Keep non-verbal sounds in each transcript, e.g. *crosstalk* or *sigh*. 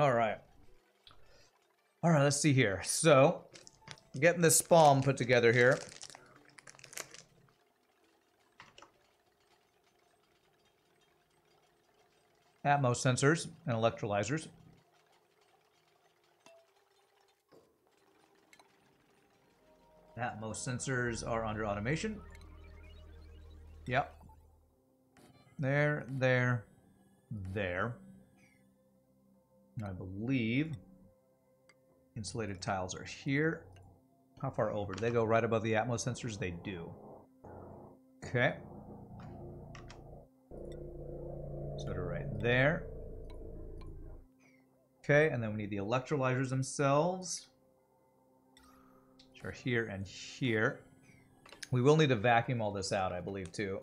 All right. All right, let's see here. So, getting this SPOM put together here. Atmos sensors and electrolyzers. Atmos sensors are under automation. Yep. There, there, there. I believe insulated tiles are here. How far over? Do they go right above the Atmos sensors? They do. Okay. So they're right there. Okay, and then we need the electrolyzers themselves. Which are here and here. We will need to vacuum all this out, I believe, too.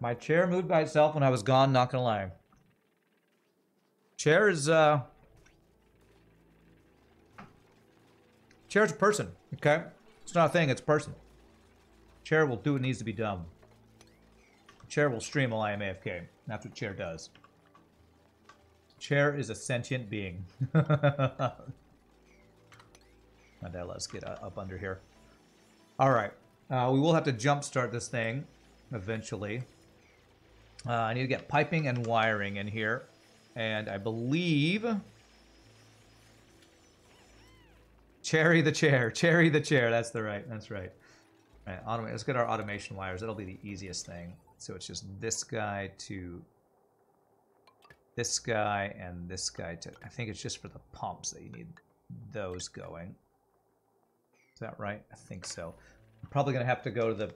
My chair moved by itself when I was gone, not gonna lie. Chair is, uh... Chair's a person, okay? It's not a thing, it's a person. Chair will do what needs to be done. Chair will stream while I am AFK. That's what Chair does. Chair is a sentient being. *laughs* and let's get uh, up under here. All right. Uh, we will have to jumpstart this thing eventually. Uh, I need to get piping and wiring in here. And I believe... Cherry the chair. Cherry the chair. That's the right. That's right. All right. Let's get our automation wires. That'll be the easiest thing. So it's just this guy to this guy and this guy to... I think it's just for the pumps that you need those going. Is that right? I think so. I'm probably going to have to go to the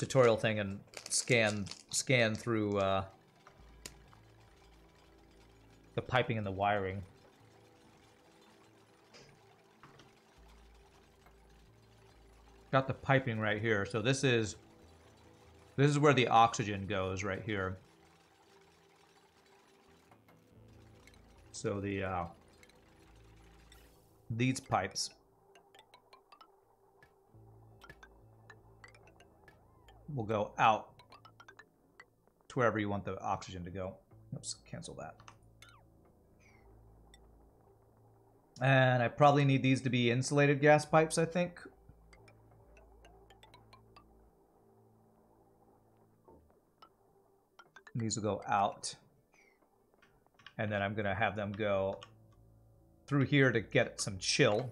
tutorial thing and scan scan through uh, the piping and the wiring. Got the piping right here. So this is this is where the oxygen goes right here. So the uh, these pipes will go out to wherever you want the oxygen to go. Oops, cancel that. And I probably need these to be insulated gas pipes, I think. These will go out. And then I'm going to have them go through here to get some chill.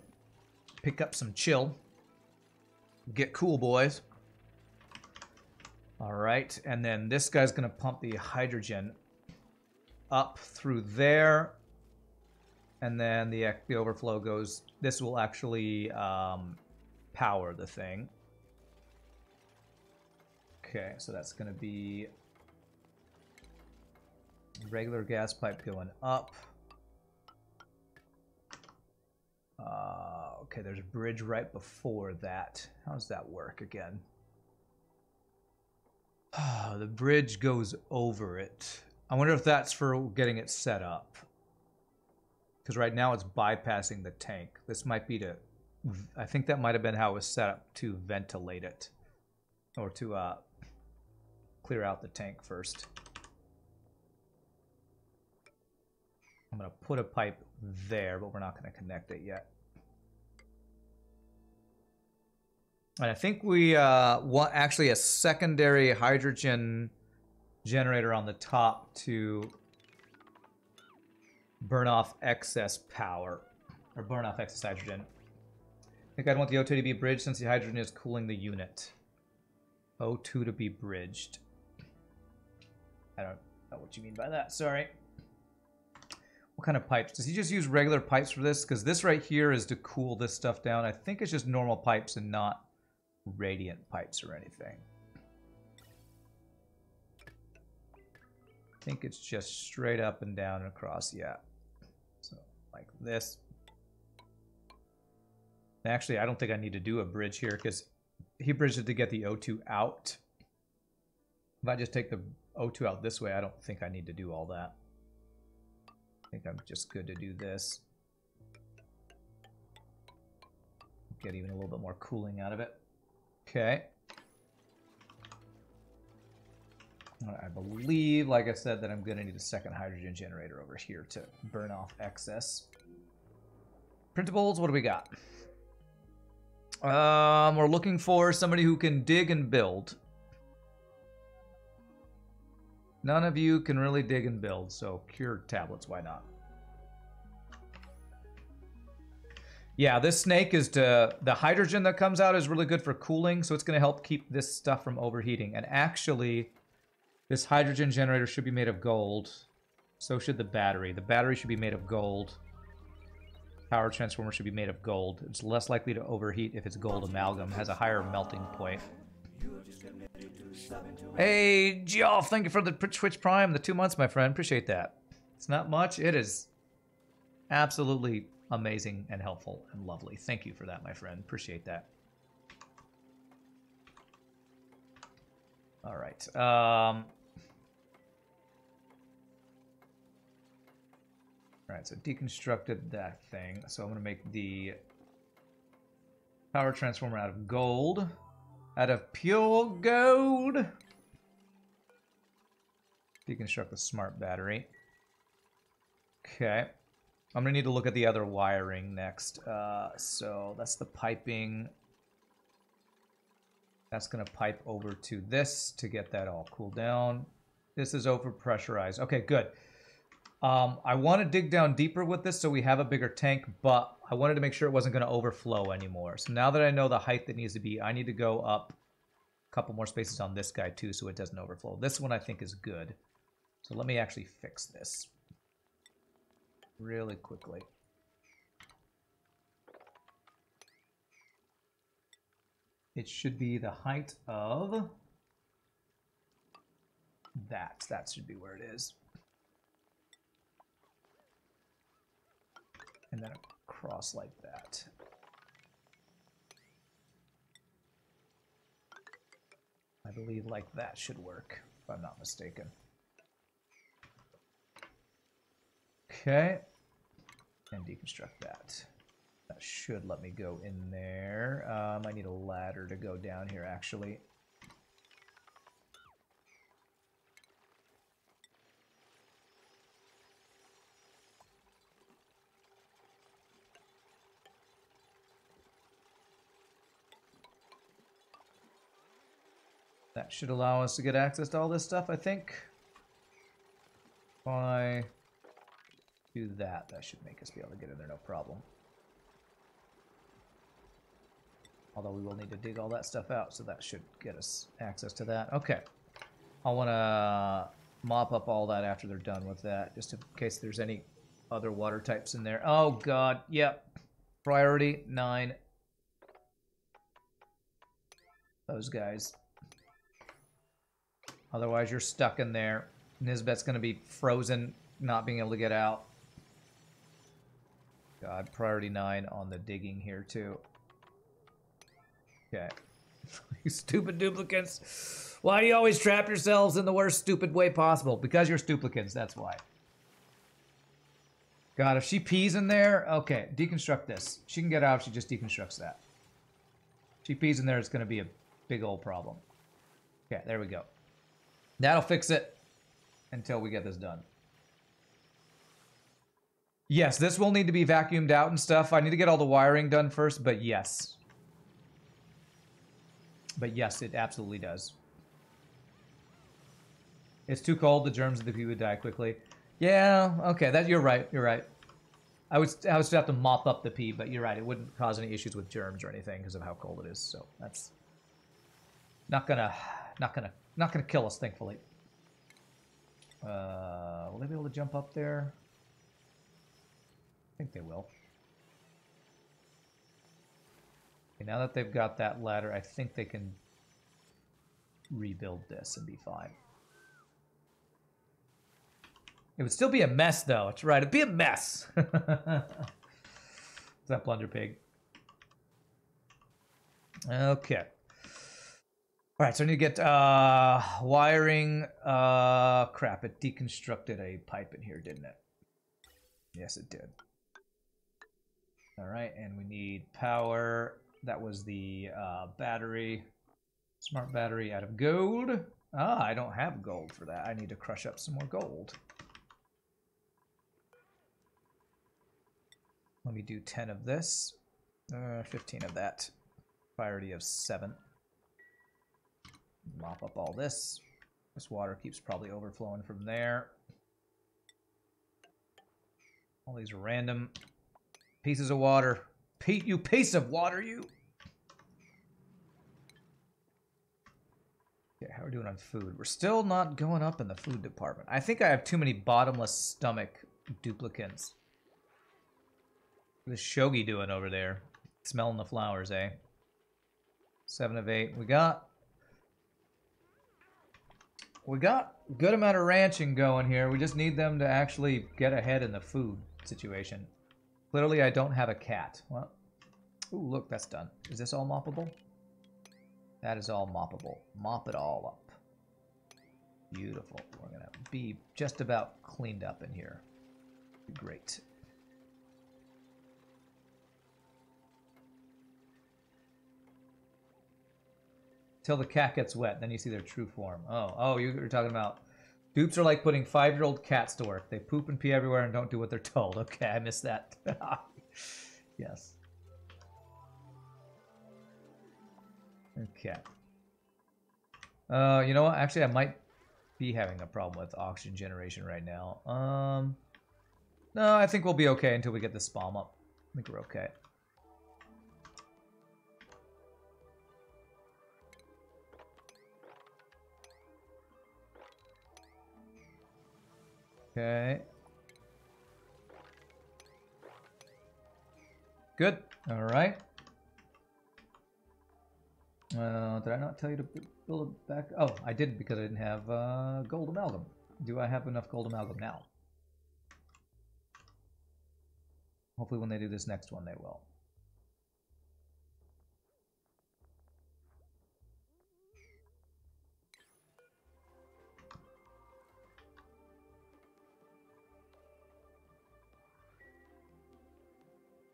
Pick up some chill. Get cool, boys. All right, and then this guy's to pump the hydrogen up through there. And then the, the overflow goes... This will actually um, power the thing. Okay, so that's to be regular gas pipe going up. Uh, okay, there's a bridge right before that. How does that work again? The bridge goes over it. I wonder if that's for getting it set up. Because right now it's bypassing the tank. This might be to... I think that might have been how it was set up to ventilate it. Or to uh, clear out the tank first. I'm going to put a pipe there, but we're not going to connect it yet. And I think we uh, want actually a secondary hydrogen generator on the top to burn off excess power, or burn off excess hydrogen. I think I'd want the O2 to be bridged since the hydrogen is cooling the unit. O2 to be bridged. I don't know what you mean by that, sorry. What kind of pipes? Does he just use regular pipes for this? Because this right here is to cool this stuff down. I think it's just normal pipes and not radiant pipes or anything. I think it's just straight up and down and across, yeah. So, like this. Actually, I don't think I need to do a bridge here because he bridged it to get the O2 out. If I just take the O2 out this way, I don't think I need to do all that. I think I'm just good to do this. Get even a little bit more cooling out of it. Okay. I believe, like I said, that I'm going to need a second hydrogen generator over here to burn off excess. Printables, what do we got? Um, we're looking for somebody who can dig and build. None of you can really dig and build, so cure tablets, why not? Yeah, this snake is to... The hydrogen that comes out is really good for cooling, so it's going to help keep this stuff from overheating. And actually, this hydrogen generator should be made of gold. So should the battery. The battery should be made of gold. Power transformer should be made of gold. It's less likely to overheat if it's gold amalgam. Has a higher melting point. Hey, Geoff, thank you for the Twitch Prime, the two months, my friend. Appreciate that. It's not much. It is absolutely amazing and helpful and lovely. Thank you for that, my friend. Appreciate that. All right. Um, all right, so deconstructed that thing. So I'm going to make the power transformer out of gold. Out of pure gold. Deconstruct the smart battery. Okay. I'm to need to look at the other wiring next. Uh, so that's the piping. That's going to pipe over to this to get that all cooled down. This is over pressurized. Okay, good. Um, I want to dig down deeper with this so we have a bigger tank, but I wanted to make sure it wasn't going to overflow anymore. So now that I know the height that needs to be, I need to go up a couple more spaces on this guy too so it doesn't overflow. This one I think is good. So let me actually fix this really quickly. It should be the height of that. That should be where it is. And then across like that. I believe like that should work, if I'm not mistaken. Okay. And deconstruct that. That should let me go in there. Um, I need a ladder to go down here, actually. That should allow us to get access to all this stuff, I think. By do that, that should make us be able to get in there no problem. Although we will need to dig all that stuff out, so that should get us access to that. Okay. I want to mop up all that after they're done with that, just in case there's any other water types in there. Oh, God. Yep. Priority 9. Those guys. Otherwise, you're stuck in there. Nisbet's going to be frozen, not being able to get out. God, priority 9 on the digging here, too. Okay. *laughs* stupid duplicants. Why do you always trap yourselves in the worst stupid way possible? Because you're stuplicants, that's why. God, if she pees in there, okay, deconstruct this. She can get out if she just deconstructs that. If she pees in there, it's going to be a big old problem. Okay, there we go. That'll fix it until we get this done. Yes, this will need to be vacuumed out and stuff. I need to get all the wiring done first, but yes. But yes, it absolutely does. It's too cold, the germs of the pee would die quickly. Yeah, okay, that you're right, you're right. I would I would still have to mop up the pee, but you're right, it wouldn't cause any issues with germs or anything because of how cold it is, so that's not gonna not gonna not gonna kill us, thankfully. Uh, will they be able to jump up there? I think they will. Okay, now that they've got that ladder, I think they can rebuild this and be fine. It would still be a mess, though. It's right. It'd be a mess. *laughs* Is that Blunder Pig? Okay. All right, so I need to get uh, wiring. Uh, crap, it deconstructed a pipe in here, didn't it? Yes, it did. All right, and we need power. That was the uh, battery, smart battery out of gold. Ah, I don't have gold for that. I need to crush up some more gold. Let me do 10 of this. Uh, 15 of that. Priority of 7. Mop up all this. This water keeps probably overflowing from there. All these random pieces of water. Pete, you piece of water, you! Okay, how are we doing on food? We're still not going up in the food department. I think I have too many bottomless stomach duplicates. What's Shogi doing over there? Smelling the flowers, eh? Seven of eight. We got... We got good amount of ranching going here. We just need them to actually get ahead in the food situation. Clearly, I don't have a cat. Well, ooh, look, that's done. Is this all moppable? That is all moppable. Mop it all up. Beautiful. We're going to be just about cleaned up in here. Great. Till the cat gets wet, then you see their true form. Oh, oh, you were talking about dupes are like putting five-year-old cats to work. They poop and pee everywhere and don't do what they're told. *laughs* Okay, I missed that. *laughs* yes. Okay. Uh, you know what? Actually, I might be having a problem with oxygen generation right now. Um, no, I think we'll be okay until we get the SPOM up. I think we're okay. Okay. Good. All right. Uh, did I not tell you to build it back? Oh, I did because I didn't have uh, gold amalgam. Do I have enough gold amalgam now? Hopefully when they do this next one, they will.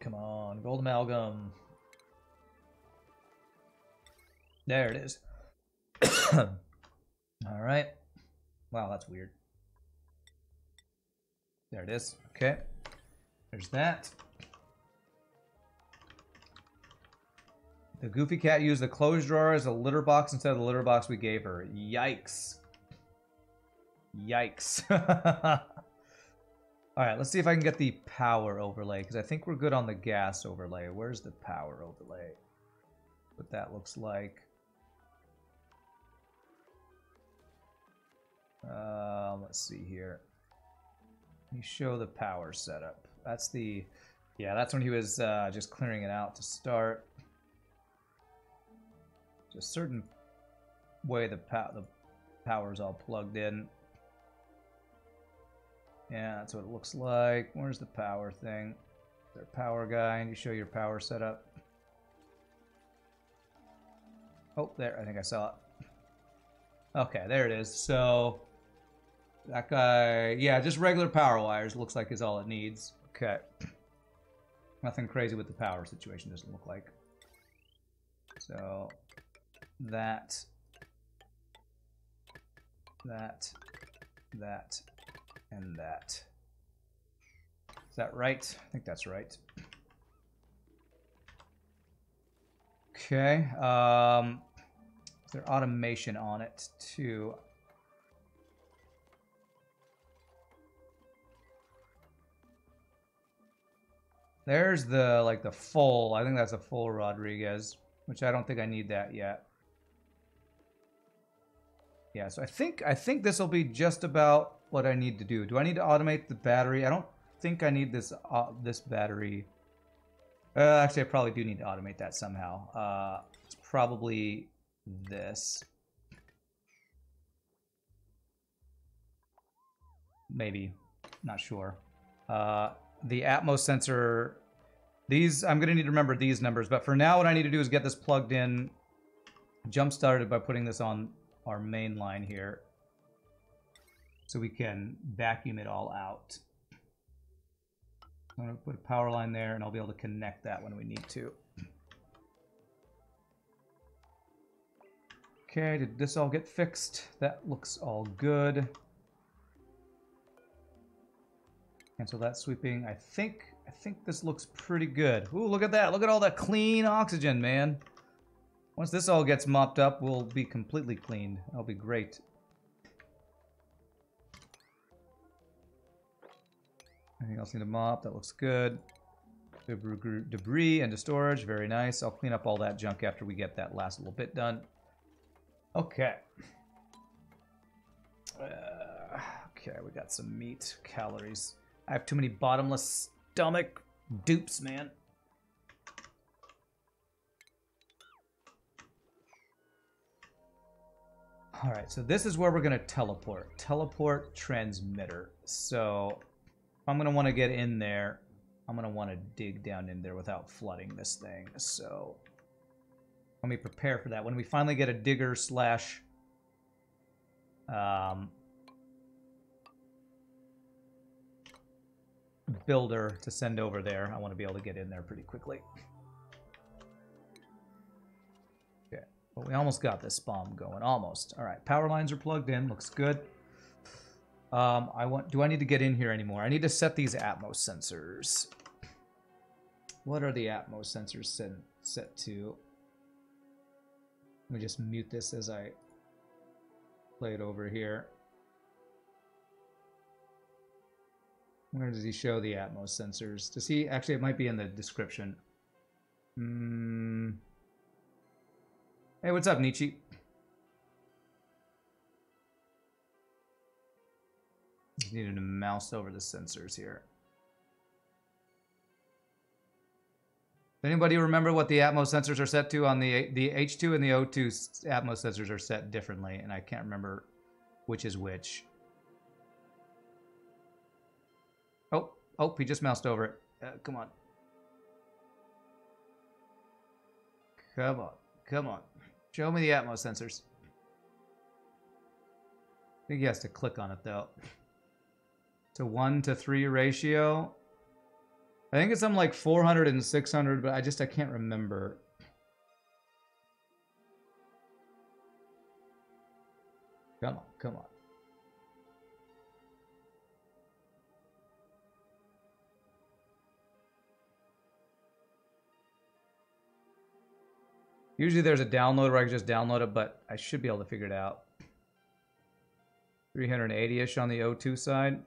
Come on, gold amalgam. There it is. *coughs* All right. Wow, that's weird. There it is. Okay. There's that. The Goofy Cat used the clothes drawer as a litter box instead of the litter box we gave her. Yikes. Yikes. *laughs* All right, let's see if I can get the power overlay, because I think we're good on the gas overlay. Where's the power overlay? What that looks like. Um, let's see here. Let me show the power setup. That's the, yeah, that's when he was uh, just clearing it out to start. Just certain way the, pow the power's all plugged in. Yeah, that's what it looks like. Where's the power thing? Their power guy, and you show your power setup. Oh, there, I think I saw it. Okay, there it is. So, that guy, yeah, just regular power wires looks like is all it needs. Okay. Nothing crazy with the power situation, doesn't look like. So, that, that, that, and that. Is that right? I think that's right. Okay. Um, is there automation on it too? There's the like the full. I think that's a full Rodriguez, which I don't think I need that yet. Yeah, so I think I think this will be just about what I need to do. Do I need to automate the battery? I don't think I need this uh, this battery. Uh, actually, I probably do need to automate that somehow. Uh, it's probably this. Maybe. Not sure. Uh, the Atmos sensor, these, I'm going to need to remember these numbers, but for now what I need to do is get this plugged in, jump started by putting this on our main line here so we can vacuum it all out. I'm going to put a power line there and I'll be able to connect that when we need to. Okay, did this all get fixed? That looks all good. Cancel that sweeping. I think I think this looks pretty good. Ooh, look at that. Look at all that clean oxygen, man. Once this all gets mopped up, we'll be completely cleaned. That'll be great. Anything else need to mop? That looks good. Debris into storage. Very nice. I'll clean up all that junk after we get that last little bit done. Okay. Uh, okay, we got some meat, calories. I have too many bottomless stomach dupes, man. All right, so this is where we're going to teleport. Teleport transmitter. So I'm going to want to get in there. I'm going to want to dig down in there without flooding this thing. So let me prepare for that. When we finally get a digger slash um, builder to send over there, I want to be able to get in there pretty quickly. Okay, But we almost got this SPOM going. Almost. All right. Power lines are plugged in. Looks good. Um, I want. Do I need to get in here anymore? I need to set these Atmos sensors. What are the Atmos sensors set, set to? Let me just mute this as I play it over here. Where does he show the Atmos sensors? Does he? Actually, it might be in the description. Hmm. Hey, what's up, Nietzsche? Just needed to mouse over the sensors here. Does anybody remember what the Atmos sensors are set to on the the H2 and the O2 Atmos sensors are set differently, and I can't remember which is which. Oh, oh, he just moused over it. Uh, come on. Come on, come on. Show me the Atmos sensors. I think he has to click on it though. To 1 to 3 ratio. I think it's something like 400 and 600, but I just, I can't remember. Come on, come on. Usually there's a download where I can just download it, but I should be able to figure it out. 380-ish on the O2 side.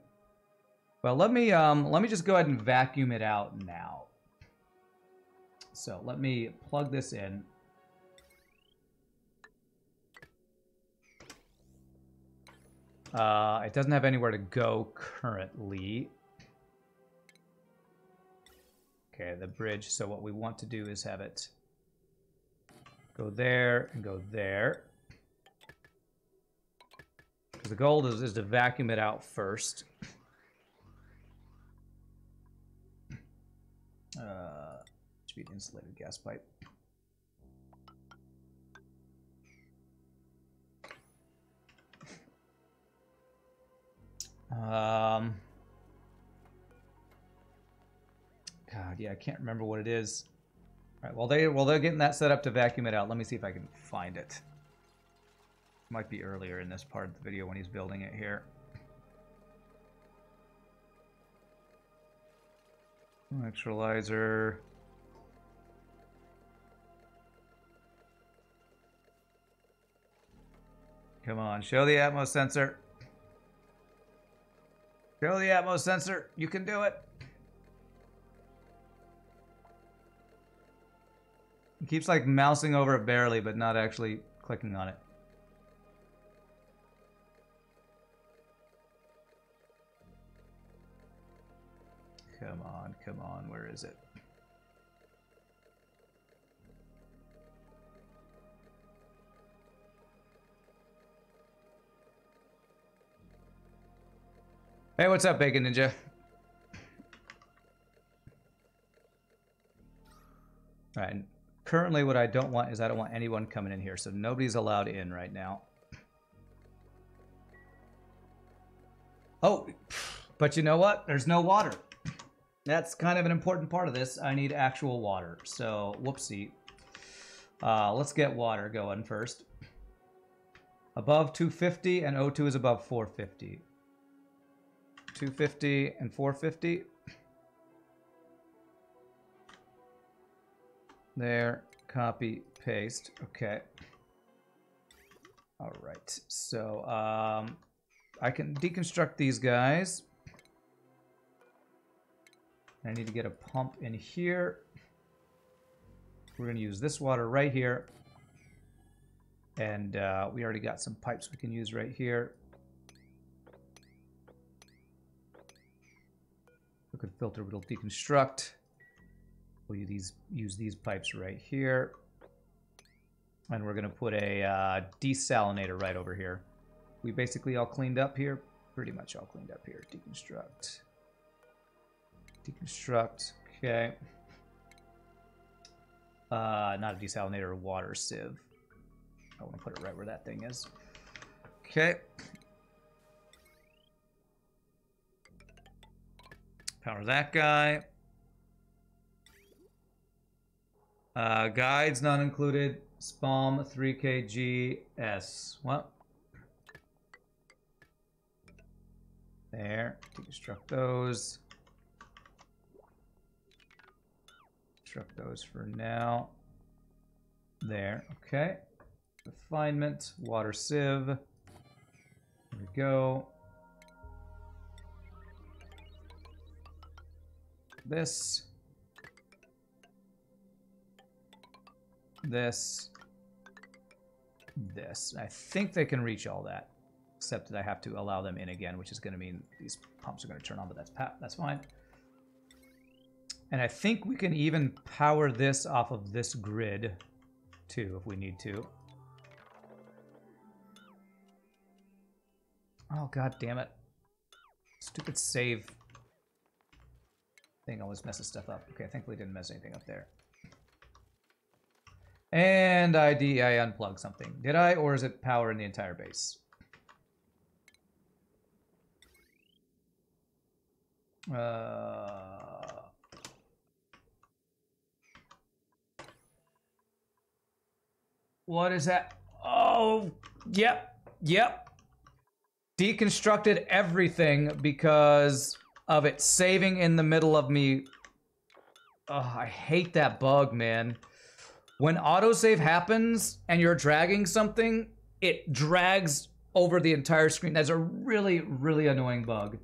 Well, let me um, let me just go ahead and vacuum it out now. So let me plug this in. Uh, it doesn't have anywhere to go currently. Okay, the bridge. So what we want to do is have it Go there and go there. Because the goal is, is to vacuum it out first. Uh, should be an insulated gas pipe. Um, God, yeah, I can't remember what it is. All right, while they while they're getting that set up to vacuum it out, let me see if I can find it. Might be earlier in this part of the video when he's building it here. Electrolyzer. Come on, show the Atmos sensor. Show the Atmos sensor. You can do it. He keeps like mousing over it barely, but not actually clicking on it. Come on, come on, where is it? Hey, what's up, Bacon Ninja? All right, Currently, what I don't want is I don't want anyone coming in here, so nobody's allowed in right now. Oh, but you know what? There's no water. That's kind of an important part of this. I need actual water, so whoopsie. Uh, let's get water going first. Above 250 and O2 is above 450. 250 and 450. There, copy, paste. Okay. All right. So, um, I can deconstruct these guys. I need to get a pump in here. We're going to use this water right here. And uh, we already got some pipes we can use right here. Liquid filter will deconstruct. We'll use these, use these pipes right here. And we're going to put a uh, desalinator right over here. We basically all cleaned up here. Pretty much all cleaned up here. Deconstruct. Deconstruct. Okay. Uh, not a desalinator, water sieve. I want to put it right where that thing is. Okay. Power that guy. Uh, guides not included. SPOM 3kgs. Well. There. Deconstruct those. Deconstruct those for now. There. Okay. Refinement. Water sieve. There we go. This. This. This. I think they can reach all that. Except that I have to allow them in again, which is going to mean these pumps are going to turn on, but that's that's fine. And I think we can even power this off of this grid, too, if we need to. Oh, god damn it. Stupid save thing always messes stuff up. Okay, I thankfully didn't mess anything up there. And I, D I unplugged something. Did I, or is it power in the entire base? Uh... What is that? Oh, yep, yep. Deconstructed everything because of it saving in the middle of me. Oh, I hate that bug, man. When autosave happens and you're dragging something, it drags over the entire screen. That's a really, really annoying bug.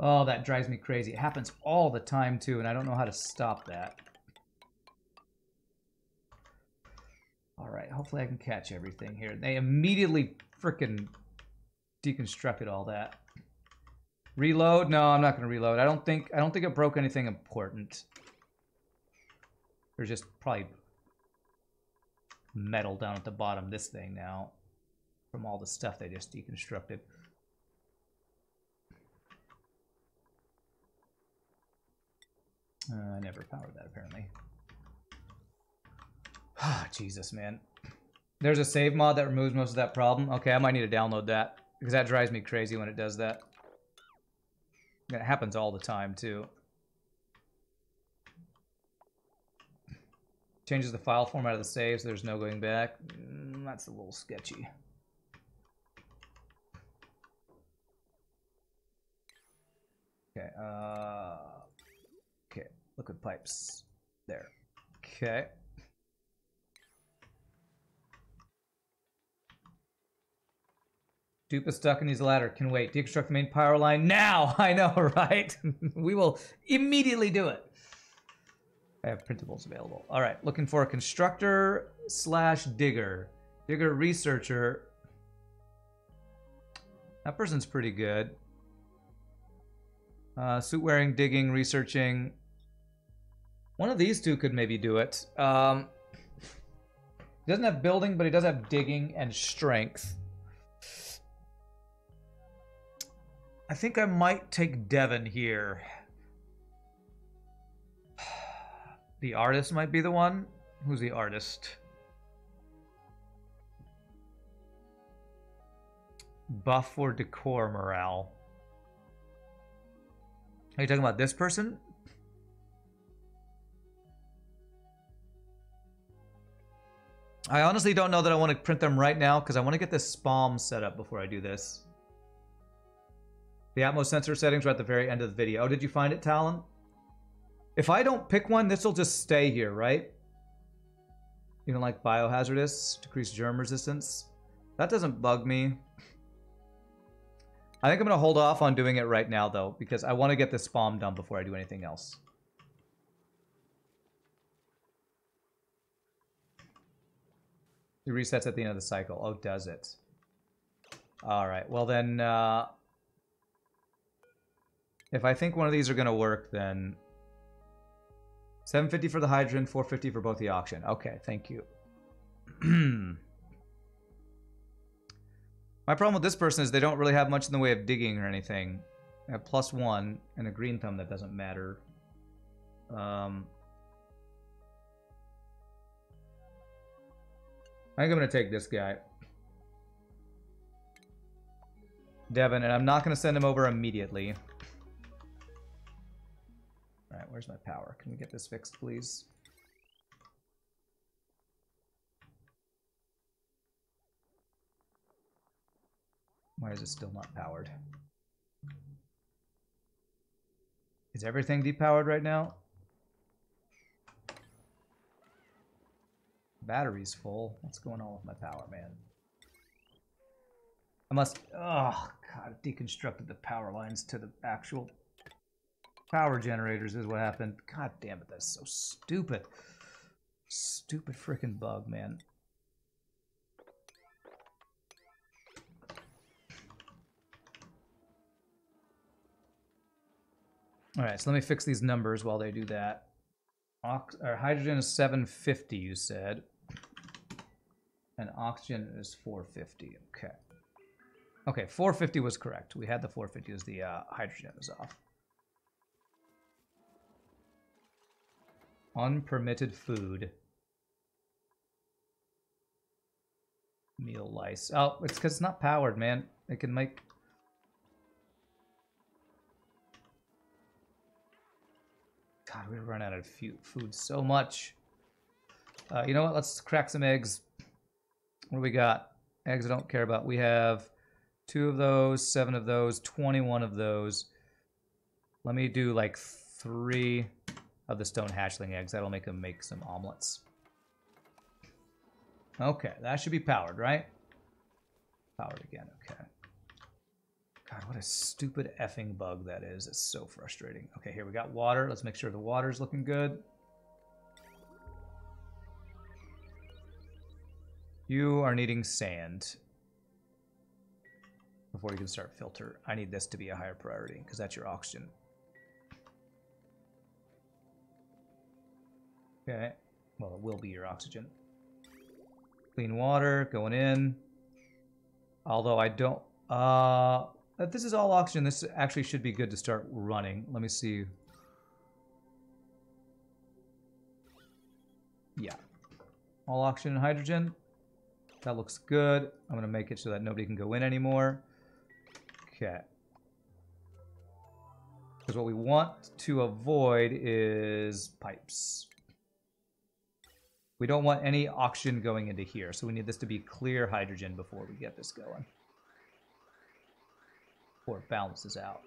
Oh, that drives me crazy. It happens all the time, too, and I don't know how to stop that. All right, hopefully I can catch everything here. They immediately freaking deconstructed all that. Reload? No, I'm not going to reload. I don't think I don't think it broke anything important. There's just probably metal down at the bottom of this thing now from all the stuff they just deconstructed. Uh, I never powered that, apparently. *sighs* Jesus, man. There's a save mod that removes most of that problem. Okay, I might need to download that. Because that drives me crazy when it does that. It happens all the time, too. Changes the file format of the save, so there's no going back. Mm, that's a little sketchy. Okay, uh... Okay, liquid pipes. There. Okay. Dupe is stuck in his ladder. Can wait. Deconstruct the main power line now. *laughs* I know, right? *laughs* we will immediately do it. I have printables available. All right, looking for a constructor slash digger. Digger researcher. That person's pretty good. Uh, suit wearing, digging, researching. One of these two could maybe do it. Um, *laughs* he doesn't have building, but he does have digging and strength. I think I might take Devon here. *sighs* The artist might be the one. Who's the artist? Buff for decor morale. Are you talking about this person? I honestly don't know that I want to print them right now because I want to get this SPOM set up before I do this. The Atmos sensor settings are at the very end of the video. Oh, did you find it, Talon? If I don't pick one, this will just stay here, right? You don't like biohazardous? Decrease germ resistance? That doesn't bug me. I think I'm going to hold off on doing it right now, though, because I want to get this SPOM done before I do anything else. It resets at the end of the cycle. Oh, does it? All right. Well, then, uh, if I think one of these are going to work, then 750 for the hydrogen, 450 for both the auction. Okay, thank you. *clears throat* My problem with this person is they don't really have much in the way of digging or anything. I have plus one and a green thumb that doesn't matter. Um, I think I'm going to take this guy. Devon, and I'm not going to send him over immediately. Alright, where's my power? Can we get this fixed, please? Why is it still not powered? Is everything depowered right now? Battery's full. What's going on with my power, man? I must... Oh, God. Deconstructed the power lines to the actual power generators is what happened. God damn it. That's so stupid. Stupid freaking bug, man. All right, so let me fix these numbers while they do that. Ox or hydrogen is 750, you said. And oxygen is 450. Okay. Okay, 450 was correct. We had the 450 as the uh, hydrogen is off. Unpermitted food. Meal lice. Oh, it's because it's not powered, man. It can make... God, we run out of food so much. Uh, you know what? Let's crack some eggs. What do we got? Eggs I don't care about. We have two of those, seven of those, 21 of those. Let me do like three of the stone hatchling eggs. That'll make them make some omelets. Okay, that should be powered, right? Powered again, okay. God, what a stupid effing bug that is. It's so frustrating. Okay, here we got water. Let's make sure the water's looking good. You are needing sand before you can start filter. I need this to be a higher priority because that's your oxygen. Okay, well it will be your oxygen. Clean water going in. Although I don't, uh, this is all oxygen. This actually should be good to start running. Let me see. Yeah. All oxygen and hydrogen. That looks good. I'm going to make it so that nobody can go in anymore. Okay. Because what we want to avoid is pipes. We don't want any oxygen going into here, so we need this to be clear hydrogen before we get this going. Before it balances out.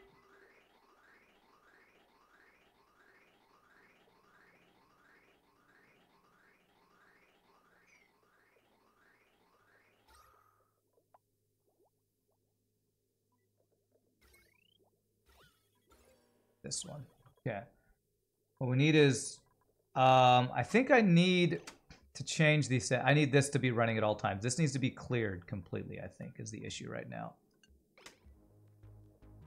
this one. Okay. What we need is, um, I think I need to change these. I need this to be running at all times. This needs to be cleared completely, I think, is the issue right now.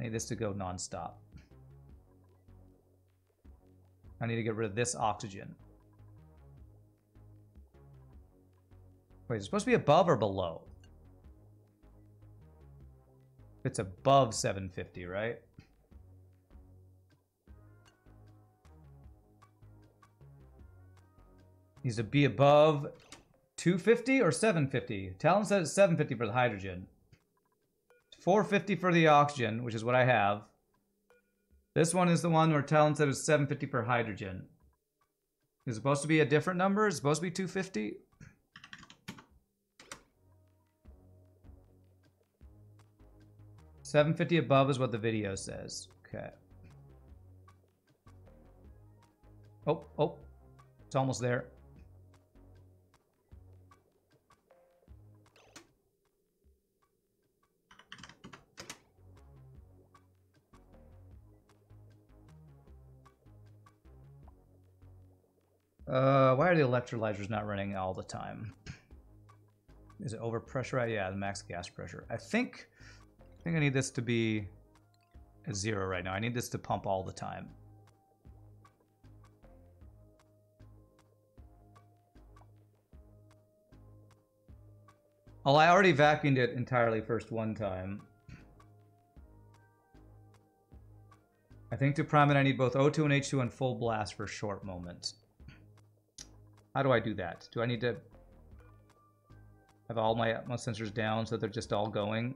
I need this to go nonstop. I need to get rid of this oxygen. Wait, is it supposed to be above or below? It's above 750, right? Needs to be above 250 or 750? Talon said it's 750 for the hydrogen. 450 for the oxygen, which is what I have. This one is the one where Talon said it was 750 per hydrogen. Is it supposed to be a different number? Is it supposed to be 250? Seven fifty above is what the video says. Okay. Oh, oh. It's almost there. Uh, why are the electrolyzers not running all the time? Is it overpressurized? Yeah, the max gas pressure. I think, I think I need this to be zero right now. I need this to pump all the time. Oh, I already vacuumed it entirely first one time. I think to prime it, I need both O2 and H2 and full blast for short moments. How do I do that? Do I need to have all my Atmos sensors down so they're just all going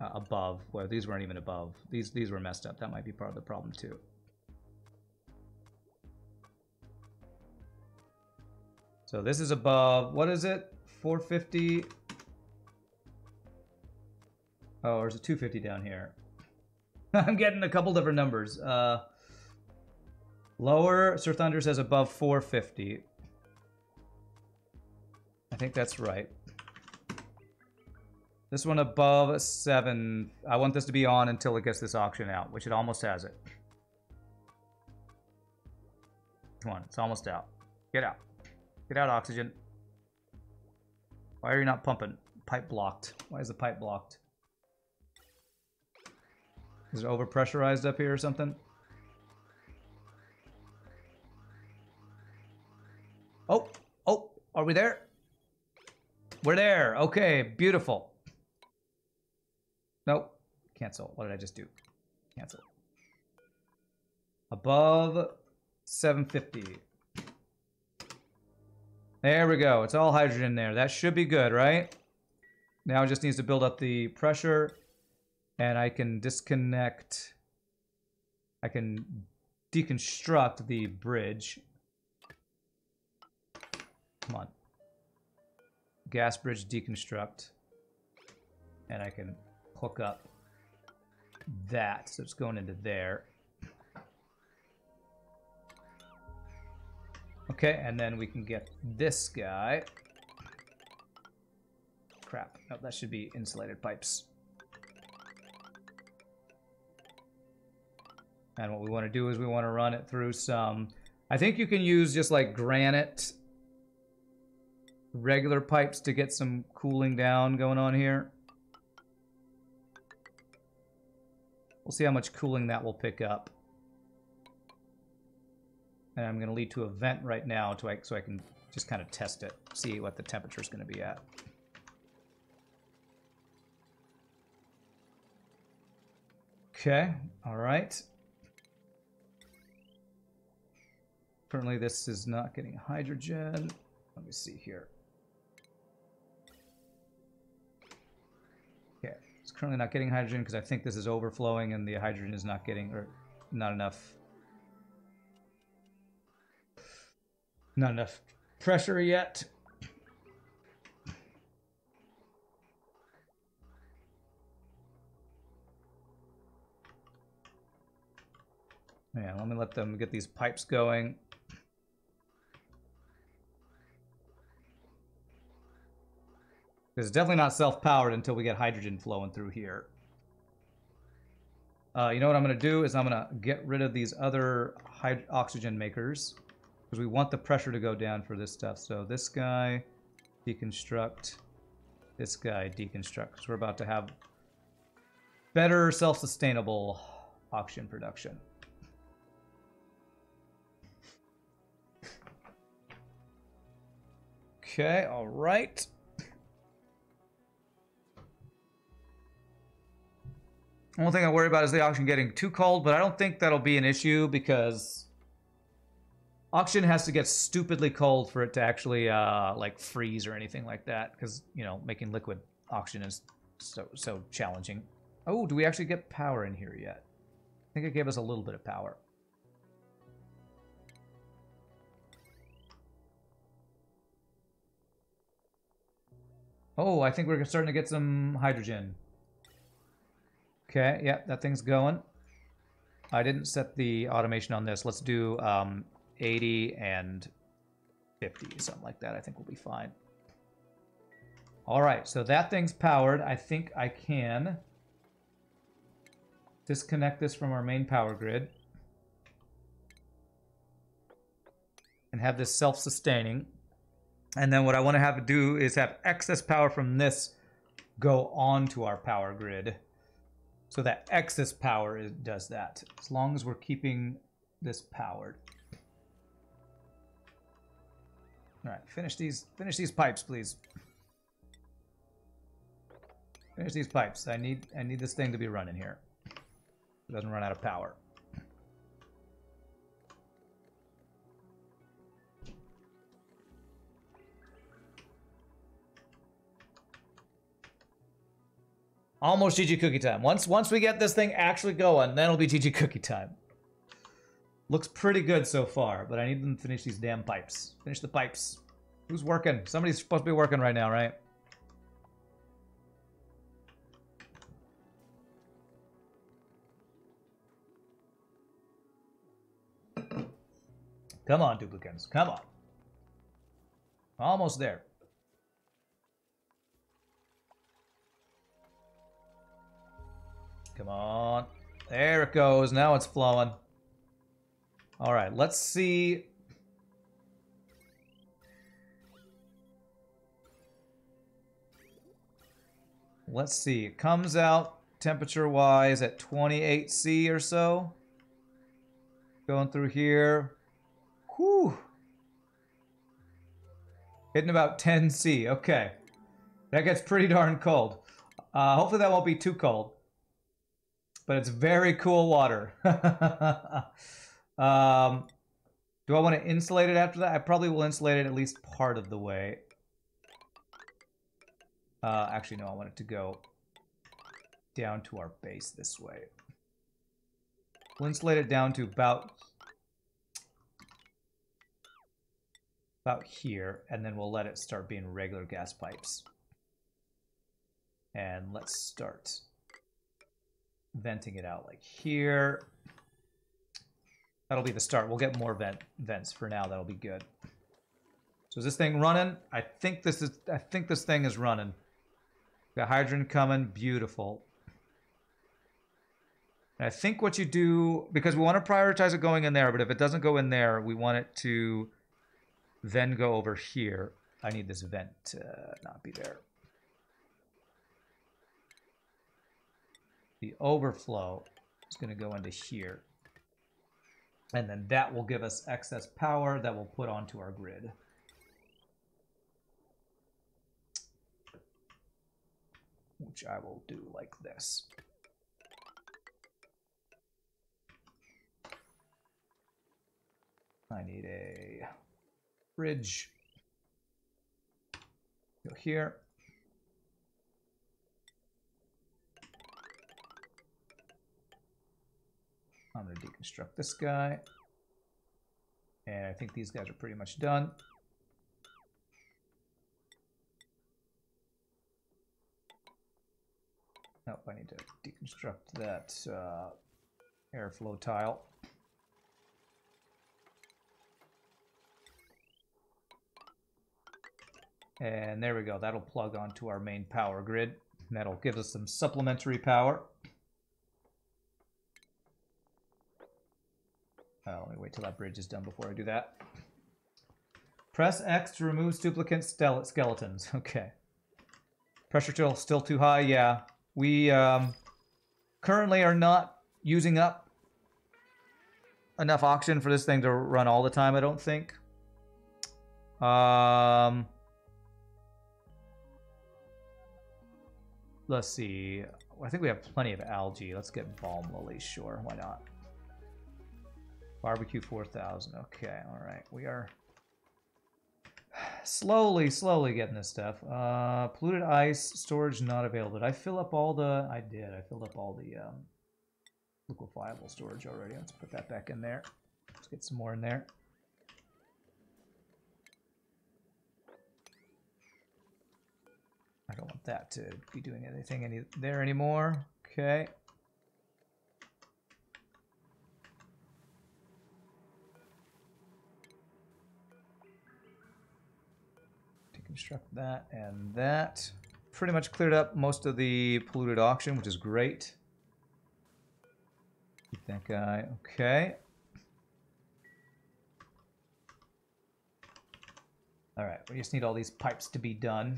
uh, above? Well, these weren't even above. These these were messed up. That might be part of the problem too. So this is above, what is it? 450. Oh, there's a 250 down here. *laughs* I'm getting a couple different numbers. Uh, lower, Sir Thunder says above 450. I think that's right. This one above 7. I want this to be on until it gets this oxygen out, which it almost has it. Come on, it's almost out. Get out. Get out, oxygen. Why are you not pumping? Pipe blocked. Why is the pipe blocked? Is it overpressurized up here or something? Oh, oh, are we there? We're there. Okay, beautiful. Nope. Cancel. What did I just do? Cancel. Above 750. There we go. It's all hydrogen there. That should be good, right? Now it just needs to build up the pressure. And I can disconnect. I can deconstruct the bridge. Come on. Gas bridge deconstruct. And I can hook up that. So it's going into there. Okay, and then we can get this guy. Crap. No, that should be insulated pipes. And what we want to do is we want to run it through some... I think you can use just like granite regular pipes to get some cooling down going on here. We'll see how much cooling that will pick up. And I'm going to lead to a vent right now to, so I can just kind of test it, see what the temperature is going to be at. Okay, all right. Currently this is not getting hydrogen. Let me see here. Currently not getting hydrogen because I think this is overflowing and the hydrogen is not getting, or not enough Not enough pressure yet. Yeah, let me let them get these pipes going. It's definitely not self-powered until we get hydrogen flowing through here. Uh, you know what I'm going to do is I'm going to get rid of these other oxygen makers because we want the pressure to go down for this stuff. So this guy, deconstruct. This guy, deconstruct. Because we're about to have better self-sustainable oxygen production. *laughs* Okay, all right. One thing I worry about is the oxygen getting too cold, but I don't think that'll be an issue because Oxygen has to get stupidly cold for it to actually uh, like freeze or anything like that, because you know making liquid oxygen is so so challenging. Oh, do we actually get power in here yet? I think it gave us a little bit of power. Oh, I think we're starting to get some hydrogen. Okay, yeah, that thing's going. I didn't set the automation on this. Let's do um, 80 and 50, something like that. I think we'll be fine. All right, so that thing's powered. I think I can disconnect this from our main power grid and have this self-sustaining. And then what I want to have to do is have excess power from this go onto our power grid. So that excess power is, does that, as long as we're keeping this powered. All right, finish these, finish these pipes, please. Finish these pipes. I need, I need this thing to be running here. It doesn't run out of power. Almost GG cookie time. Once once we get this thing actually going, then it'll be GG cookie time. Looks pretty good so far, but I need them to finish these damn pipes. Finish the pipes. Who's working? Somebody's supposed to be working right now, right? Come on, duplicants. Come on. Almost there. Come on. There it goes. Now it's flowing. All right, let's see. Let's see. It comes out temperature-wise at 28 C or so. Going through here. Whew. Hitting about 10 C. Okay. That gets pretty darn cold. Uh, hopefully that won't be too cold but it's very cool water. *laughs* um, do I want to insulate it after that? I probably will insulate it at least part of the way. Uh, actually, no, I want it to go down to our base this way. We'll insulate it down to about about here, and then we'll let it start being regular gas pipes. And let's start venting it out like here. That'll be the start. We'll get more vent vents for now. That'll be good. So is this thing running? I think this is. I think this thing is running. Got hydrogen coming. Beautiful. And I think what you do because we want to prioritize it going in there, but if it doesn't go in there, we want it to then go over here. I need this vent to not be there. The overflow is going to go into here. And then that will give us excess power that we'll put onto our grid. Which I will do like this. I need a bridge. Go here. I'm going to deconstruct this guy. And I think these guys are pretty much done. Nope, I need to deconstruct that uh, airflow tile. And there we go. That'll plug onto our main power grid. That'll give us some supplementary power. Oh, let me wait till that bridge is done before I do that. Press X to remove duplicate skeletons. *laughs* Okay. Pressure still still too high. Yeah, we um, currently are not using up enough oxygen for this thing to run all the time. I don't think. Um, let's see. I think we have plenty of algae. Let's get balm lilies. Sure, why not? Barbecue 4000. Okay, all right. We are slowly, slowly getting this stuff. Uh, polluted ice storage not available. Did I fill up all the... I did. I filled up all the um, liquefiable storage already. Let's put that back in there. Let's get some more in there. I don't want that to be doing anything any there anymore. Okay. Deconstruct that and that. Pretty much cleared up most of the polluted oxygen, which is great. Keep that guy. Okay. All right, we just need all these pipes to be done.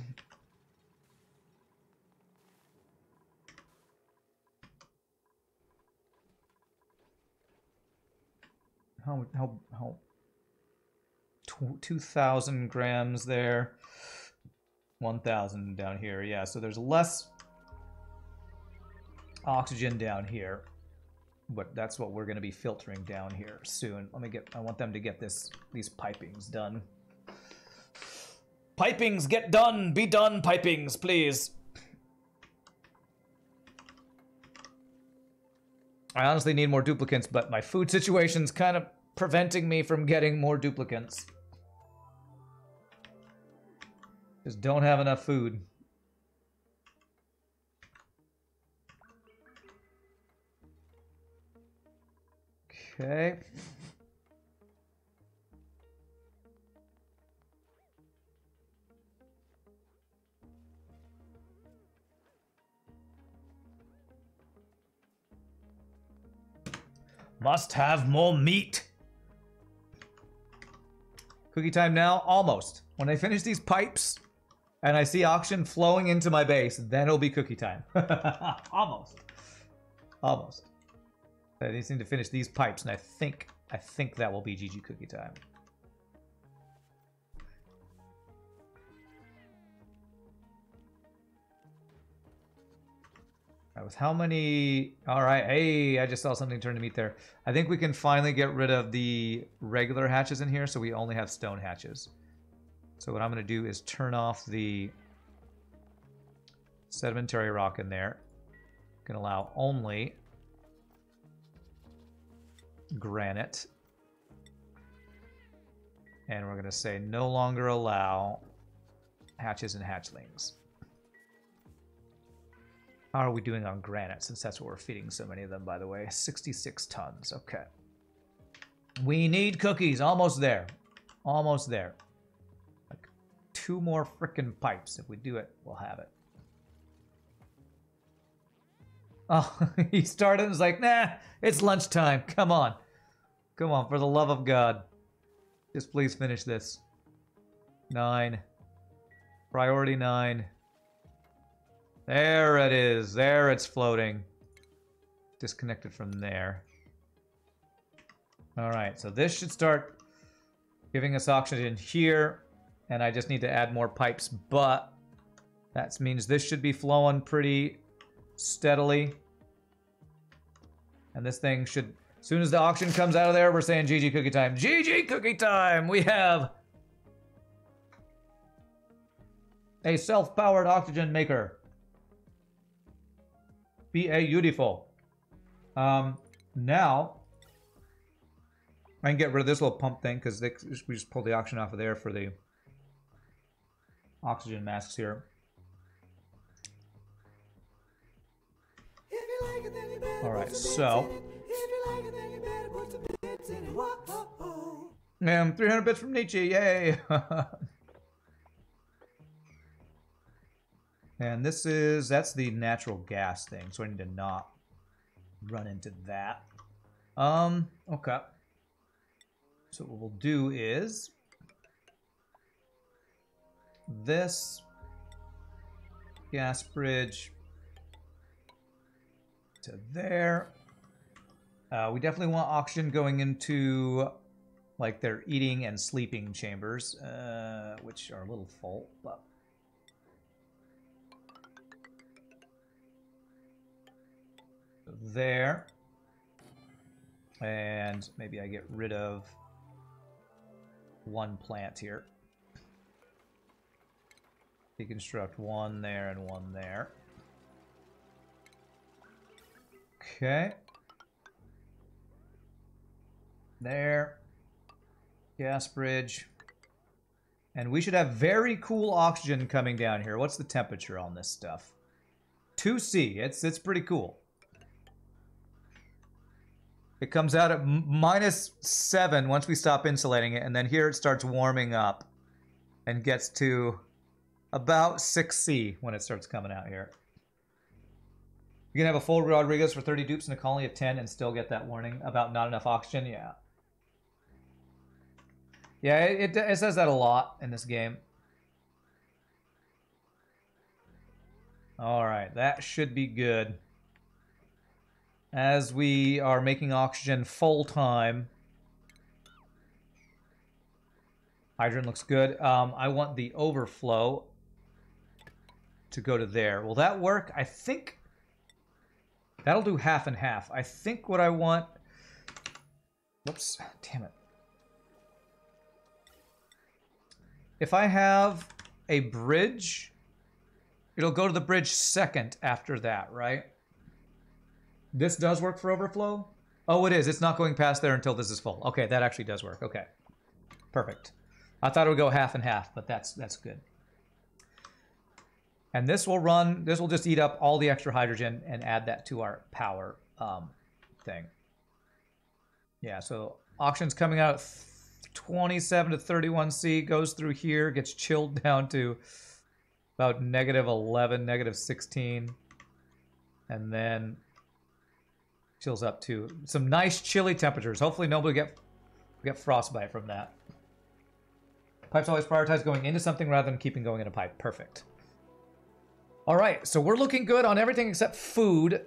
How, how, how, 2,000 grams there, 1,000 down here. Yeah, so there's less oxygen down here, but that's what we're going to be filtering down here soon. Let me get, I want them to get this, these pipings done. Pipings, get done! Be done, pipings, please! I honestly need more duplicants, but my food situation's kind of preventing me from getting more duplicants. Just don't have enough food. Okay. Must have more meat. Cookie time now? Almost. When I finish these pipes and I see oxygen flowing into my base, then it'll be cookie time. *laughs* Almost. Almost. I just need to finish these pipes, and I think I think that will be GG cookie time. That was how many... Alright, hey, I just saw something turn to meat there. I think we can finally get rid of the regular hatches in here, so we only have stone hatches. So what I'm going to do is turn off the sedimentary rock in there. I Can allow only granite. And we're going to say no longer allow hatches and hatchlings. How are we doing on granite, since that's what we're feeding so many of them, by the way? 66 tons, okay. We need cookies, almost there. Almost there. Two more freaking pipes. If we do it, we'll have it. Oh, *laughs* he started and was like, nah, it's lunchtime. Come on. Come on, for the love of God. Just please finish this. Nine. Priority nine. There it is. There it's floating. Disconnected from there. Alright, so this should start giving us oxygen here. And I just need to add more pipes, but that means this should be flowing pretty steadily. And this thing should, as soon as the oxygen comes out of there, we're saying GG cookie time. GG cookie time! We have a self-powered oxygen maker. Be a beautiful. Um, now, I can get rid of this little pump thing because we just pulled the oxygen off of there for the oxygen masks here. All right, so. And 300 bits from Nietzsche, yay! *laughs* And this is, that's the natural gas thing, so I need to not run into that. Um, okay. So what we'll do is this gas bridge to there. Uh, we definitely want oxygen going into like their eating and sleeping chambers, uh, which are a little full, but there. And maybe I get rid of one plant here. Deconstruct one there and one there. Okay. There. Gas bridge. And we should have very cool oxygen coming down here. What's the temperature on this stuff? 2C. It's it's pretty cool. It comes out at minus seven once we stop insulating it, and then here it starts warming up and gets to About 6C when it starts coming out here. You can have a full Rodriguez for 30 dupes and a colony of 10 and still get that warning about not enough oxygen. Yeah. Yeah, it, it, it says that a lot in this game. All right, that should be good. As we are making oxygen full time. Hydrant looks good. Um, I want the overflow to go to there. Will that work? I think that'll do half and half. I think what I want... Whoops, damn it. If I have a bridge, it'll go to the bridge second after that, right? This does work for overflow? Oh, it is. It's not going past there until this is full. Okay, that actually does work. Okay. Perfect. I thought it would go half and half, but that's that's good. And this will run, this will just eat up all the extra hydrogen and add that to our power um, thing. Yeah, so oxygen's coming out 27 to 31C, goes through here, gets chilled *laughs* down to about negative 11, negative 16. And then chills up to some nice chilly temperatures. Hopefully nobody get get frostbite from that. Pipes always prioritize going into something rather than keeping going in a pipe. Perfect. All right, so we're looking good on everything except food.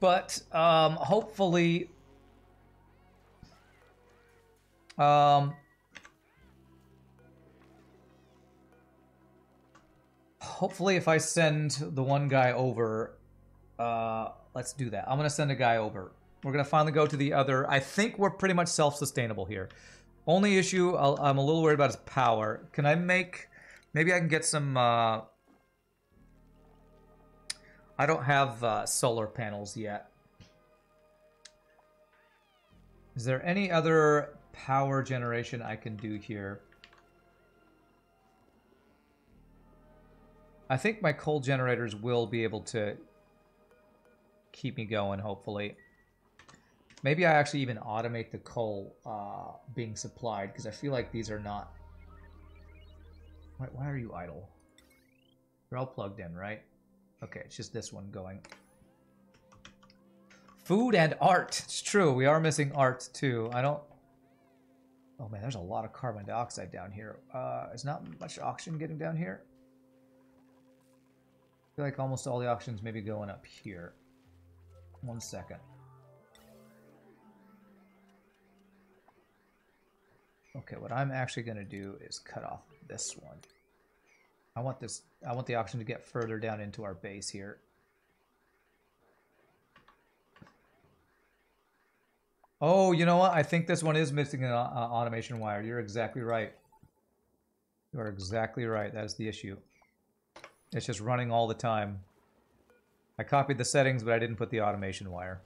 But um, hopefully... Um, hopefully if I send the one guy over, uh, let's do that. I'm to send a guy over. We're to finally go to the other. I think we're pretty much self-sustainable here. Only issue i am a little worried about is power. Can I make... Maybe I can get some... Uh, I don't have uh, solar panels yet. Is there any other power generation I can do here? I think my coal generators will be able to keep me going, hopefully. Maybe I actually even automate the coal uh, being supplied, because I feel like these are not... Why, why are you idle? They're all plugged in, right? Okay, it's just this one going. Food and art. It's true. We are missing art too. I don't... Oh man, there's a lot of carbon dioxide down here. Uh, is not much oxygen getting down here. I feel like almost all the oxygen's maybe going up here. One second. Okay, what I'm actually going to do is cut off this one. I want this, I want the oxygen to get further down into our base here. Oh, you know what? I think this one is missing an uh, automation wire. You're exactly right. You are exactly right. That is the issue. It's just running all the time. I copied the settings, but I didn't put the automation wire.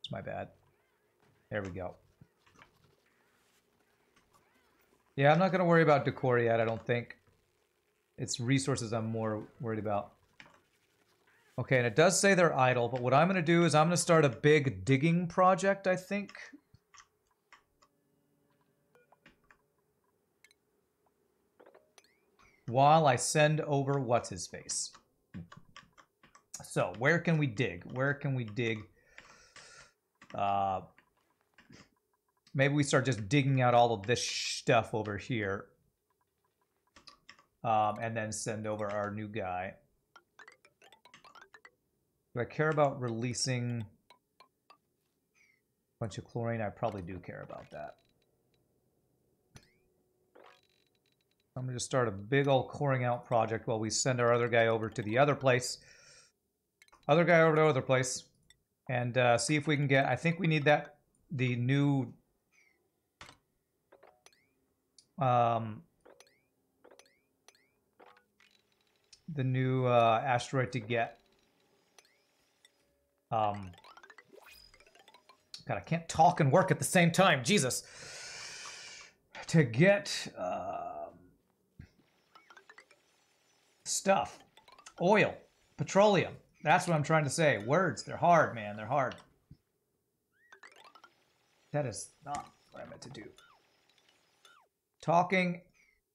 It's my bad. There we go. Yeah, I'm not going to worry about decor yet, I don't think. It's resources I'm more worried about. Okay, and it does say they're idle, but what I'm going to do is I'm going to start a big digging project, I think. While I send over what's-his-face. So, where can we dig? Where can we dig? Uh, maybe we start just digging out all of this stuff over here um, and then send over our new guy. Do I care about releasing a bunch of chlorine? I probably do care about that. I'm going to start a big old coring out project while we send our other guy over to the other place. Other guy over to the other place. And uh, see if we can get... I think we need that... The new... Um, the new uh, asteroid to get. Um, God, I can't talk and work at the same time. Jesus. To get uh, stuff, oil, petroleum. That's what I'm trying to say. Words, they're hard, man. They're hard. That is not what I meant to do. Talking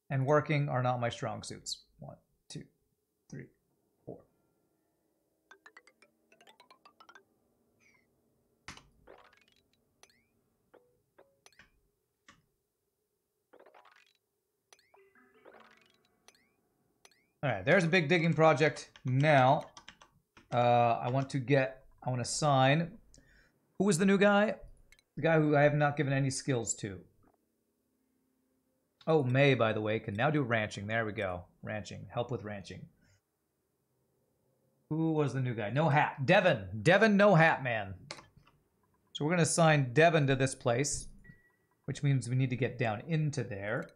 and working are not my strong suits. All right, there's a big digging project. Now, uh, I want to get, I want to sign. Who was the new guy? The guy who I have not given any skills to. Oh, May, by the way, can now do ranching. There we go. Ranching. Help with ranching. Who was the new guy? No hat. Devon. Devon, no hat man. So we're going to assign Devon to this place, which means we need to get down into there.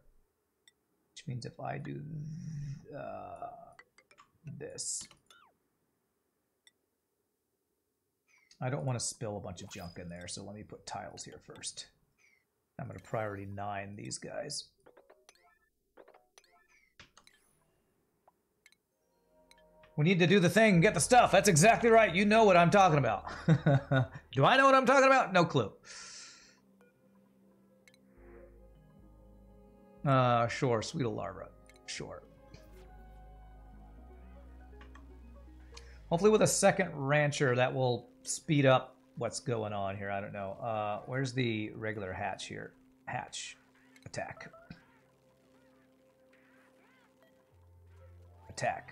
Which means if I do uh, this. I don't want to spill a bunch of junk in there, so let me put tiles here first. I'm going to priority 9 these guys. We need to do the thing and get the stuff. That's exactly right. You know what I'm talking about. *laughs* do I know what I'm talking about? No clue. Uh, sure, Sweetlarva. Sure. Hopefully with a second rancher that will speed up what's going on here. I don't know. Uh, where's the regular hatch here? Hatch. Attack. Attack.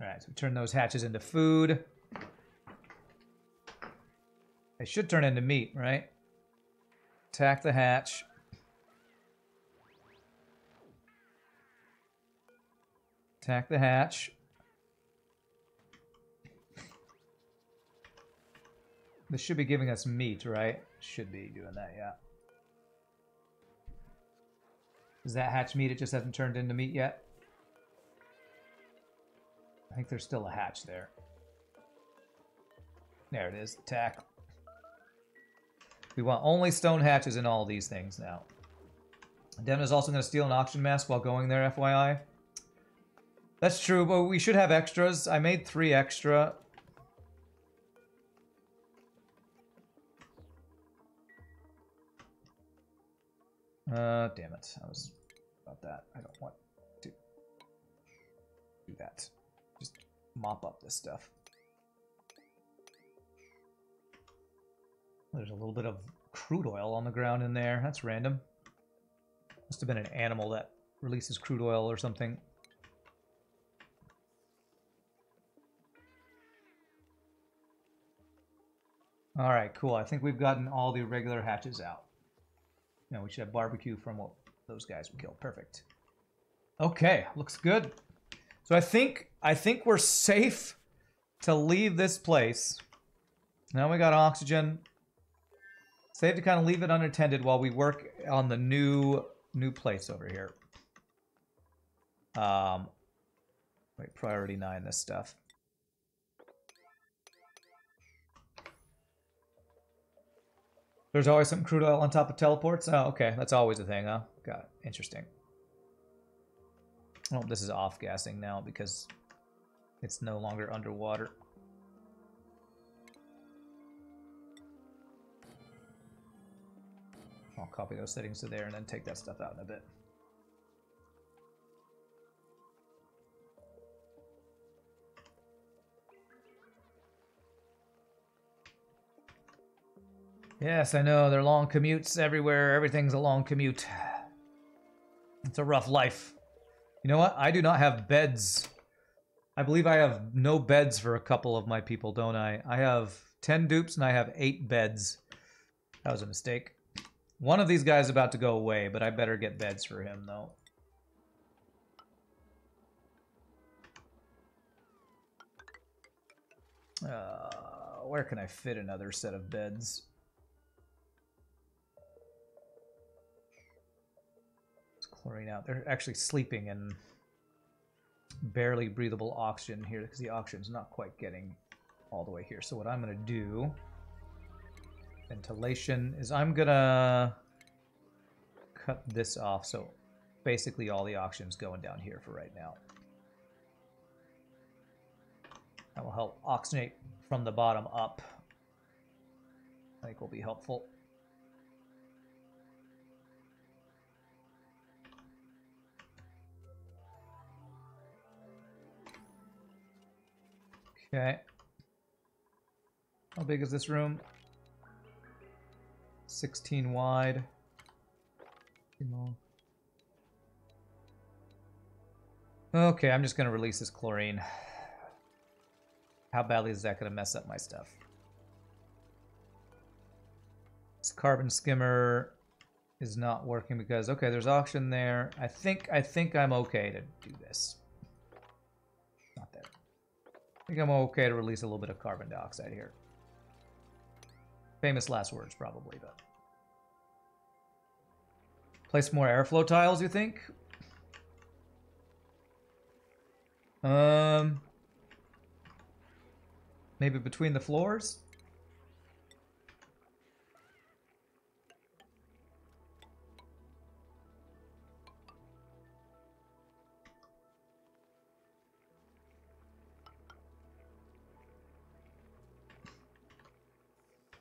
Alright, so we turn those hatches into food. They should turn into meat, right? Attack the hatch. Attack the hatch. This should be giving us meat, right? Should be doing that, yeah. Is that hatch meat? It just hasn't turned into meat yet? I think there's still a hatch there. There it is. Attack. We want only stone hatches in all these things now. Devon is also going to steal an oxygen mask while going there, FYI. That's true, but we should have extras. I made three extra. Uh, damn it. I was about that. I don't want to do that. Just mop up this stuff. There's a little bit of crude oil on the ground in there. That's random. Must have been an animal that releases crude oil or something. All right, cool. I think we've gotten all the regular hatches out. Now we should have barbecue from what those guys we killed. Perfect. Okay, looks good. So I think I think we're safe to leave this place. Now we got oxygen. Safe to kind of leave it unattended while we work on the new new place over here. Um, wait, priority nine this stuff. There's always some crude oil on top of teleports. Oh, okay, that's always a thing, huh? Got it. Interesting. Oh, this is off gassing now because it's no longer underwater. I'll copy those settings to there and then take that stuff out in a bit. Yes, I know. They're long commutes everywhere. Everything's a long commute. It's a rough life. You know what? I do not have beds. I believe I have no beds for a couple of my people, don't I? I have 10 dupes and I have 8 beds. That was a mistake. One of these guys about to go away, but I better get beds for him, though. Uh, where can I fit another set of beds? chlorine out. They're actually sleeping in barely breathable oxygen here because the oxygen's not quite getting all the way here. So what I'm going to do, ventilation, is I'm to cut this off. So basically all the oxygen's going down here for right now. That will help oxygenate from the bottom up. I think will be helpful. Okay. How big is this room? 16 wide. Okay, I'm just going to release this chlorine. How badly is that going to mess up my stuff? This carbon skimmer is not working because okay, there's oxygen there. I think I think I'm okay to do this. Not that. I think I'm okay to release a little bit of carbon dioxide here. Famous last words, probably, but. Place more airflow tiles, you think? Um, maybe between the floors?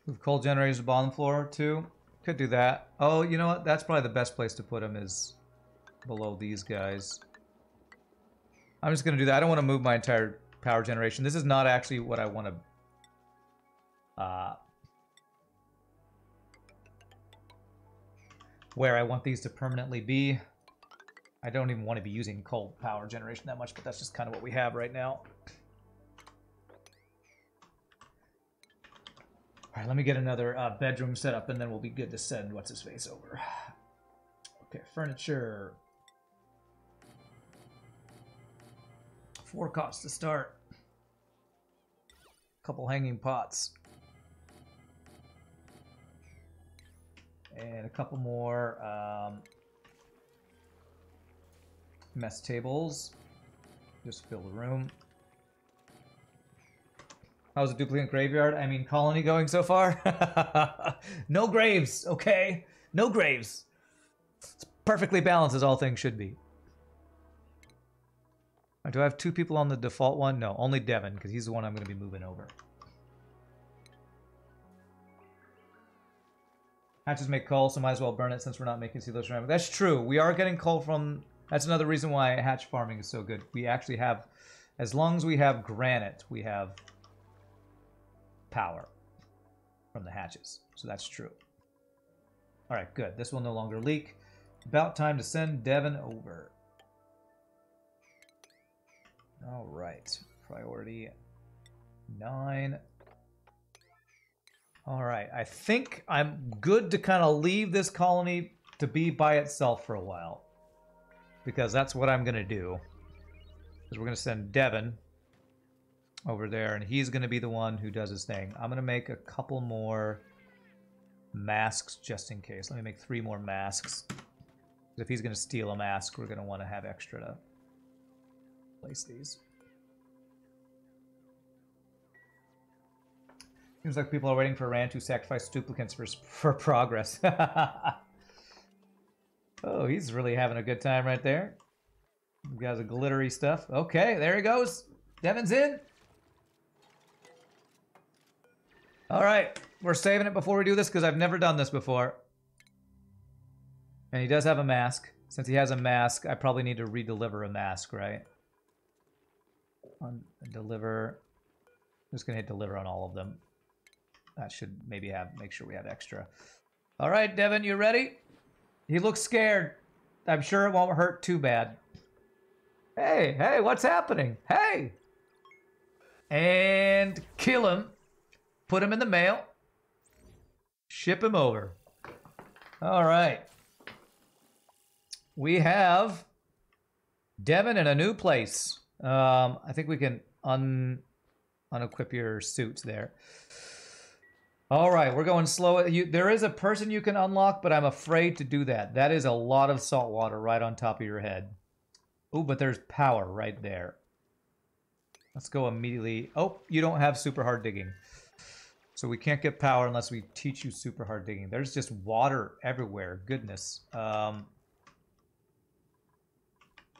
Move coal generators to bottom floor too. Could do that. Oh, you know what? That's probably the best place to put them is below these guys. I'm just going to do that. I don't want to move my entire power generation. This is not actually what I want to... Uh, where I want these to permanently be. I don't even want to be using coal power generation that much, but that's just kind of what we have right now. All right, let me get another uh, bedroom set up, and then we'll be good to send what's-his-face over. *sighs* Okay, furniture. Four cots to start. A couple hanging pots. And a couple more um, mess tables. Just fill the room. How's the duplicate graveyard? I mean, colony going so far? *laughs* no graves, okay? No graves. It's perfectly balanced as all things should be. Do I have two people on the default one? No, only Devon, because he's the one I'm going to be moving over. Hatches make coal, so might as well burn it since we're not making silos ceramic. That's true. We are getting coal from... That's another reason why hatch farming is so good. We actually have... As long as we have granite, we have power from the hatches. So that's true. All right, good. This will no longer leak. About time to send Devon over. All right, priority nine. All right, I think I'm good to kind of leave this colony to be by itself for a while. Because that's what I'm going to do. Because we're going to send Devon over there, and he's going to be the one who does his thing. I'm going to make a couple more masks just in case. Let me make three more masks. If he's going to steal a mask, we're going to want to have extra to place these. Seems like people are waiting for Rand to sacrifice duplicants for, for progress. *laughs* oh, he's really having a good time right there. He has a glittery stuff. Okay, there he goes. Devon's in. All right, we're saving it before we do this because I've never done this before. And he does have a mask. Since he has a mask, I probably need to redeliver a mask, right? On deliver. I'm just gonna hit deliver on all of them. That should maybe have make sure we have extra. All right, Devon, you ready? He looks scared. I'm sure it won't hurt too bad. Hey, hey, what's happening? Hey! And kill him put him in the mail, ship him over. All right. We have Devon in a new place. Um, I think we can un unequip your suits there. All right, we're going slow. You, there is a person you can unlock, but I'm afraid to do that. That is a lot of salt water right on top of your head. Oh, but there's power right there. Let's go immediately. Oh, you don't have super hard digging. So we can't get power unless we teach you super hard digging. There's just water everywhere. Goodness. Um,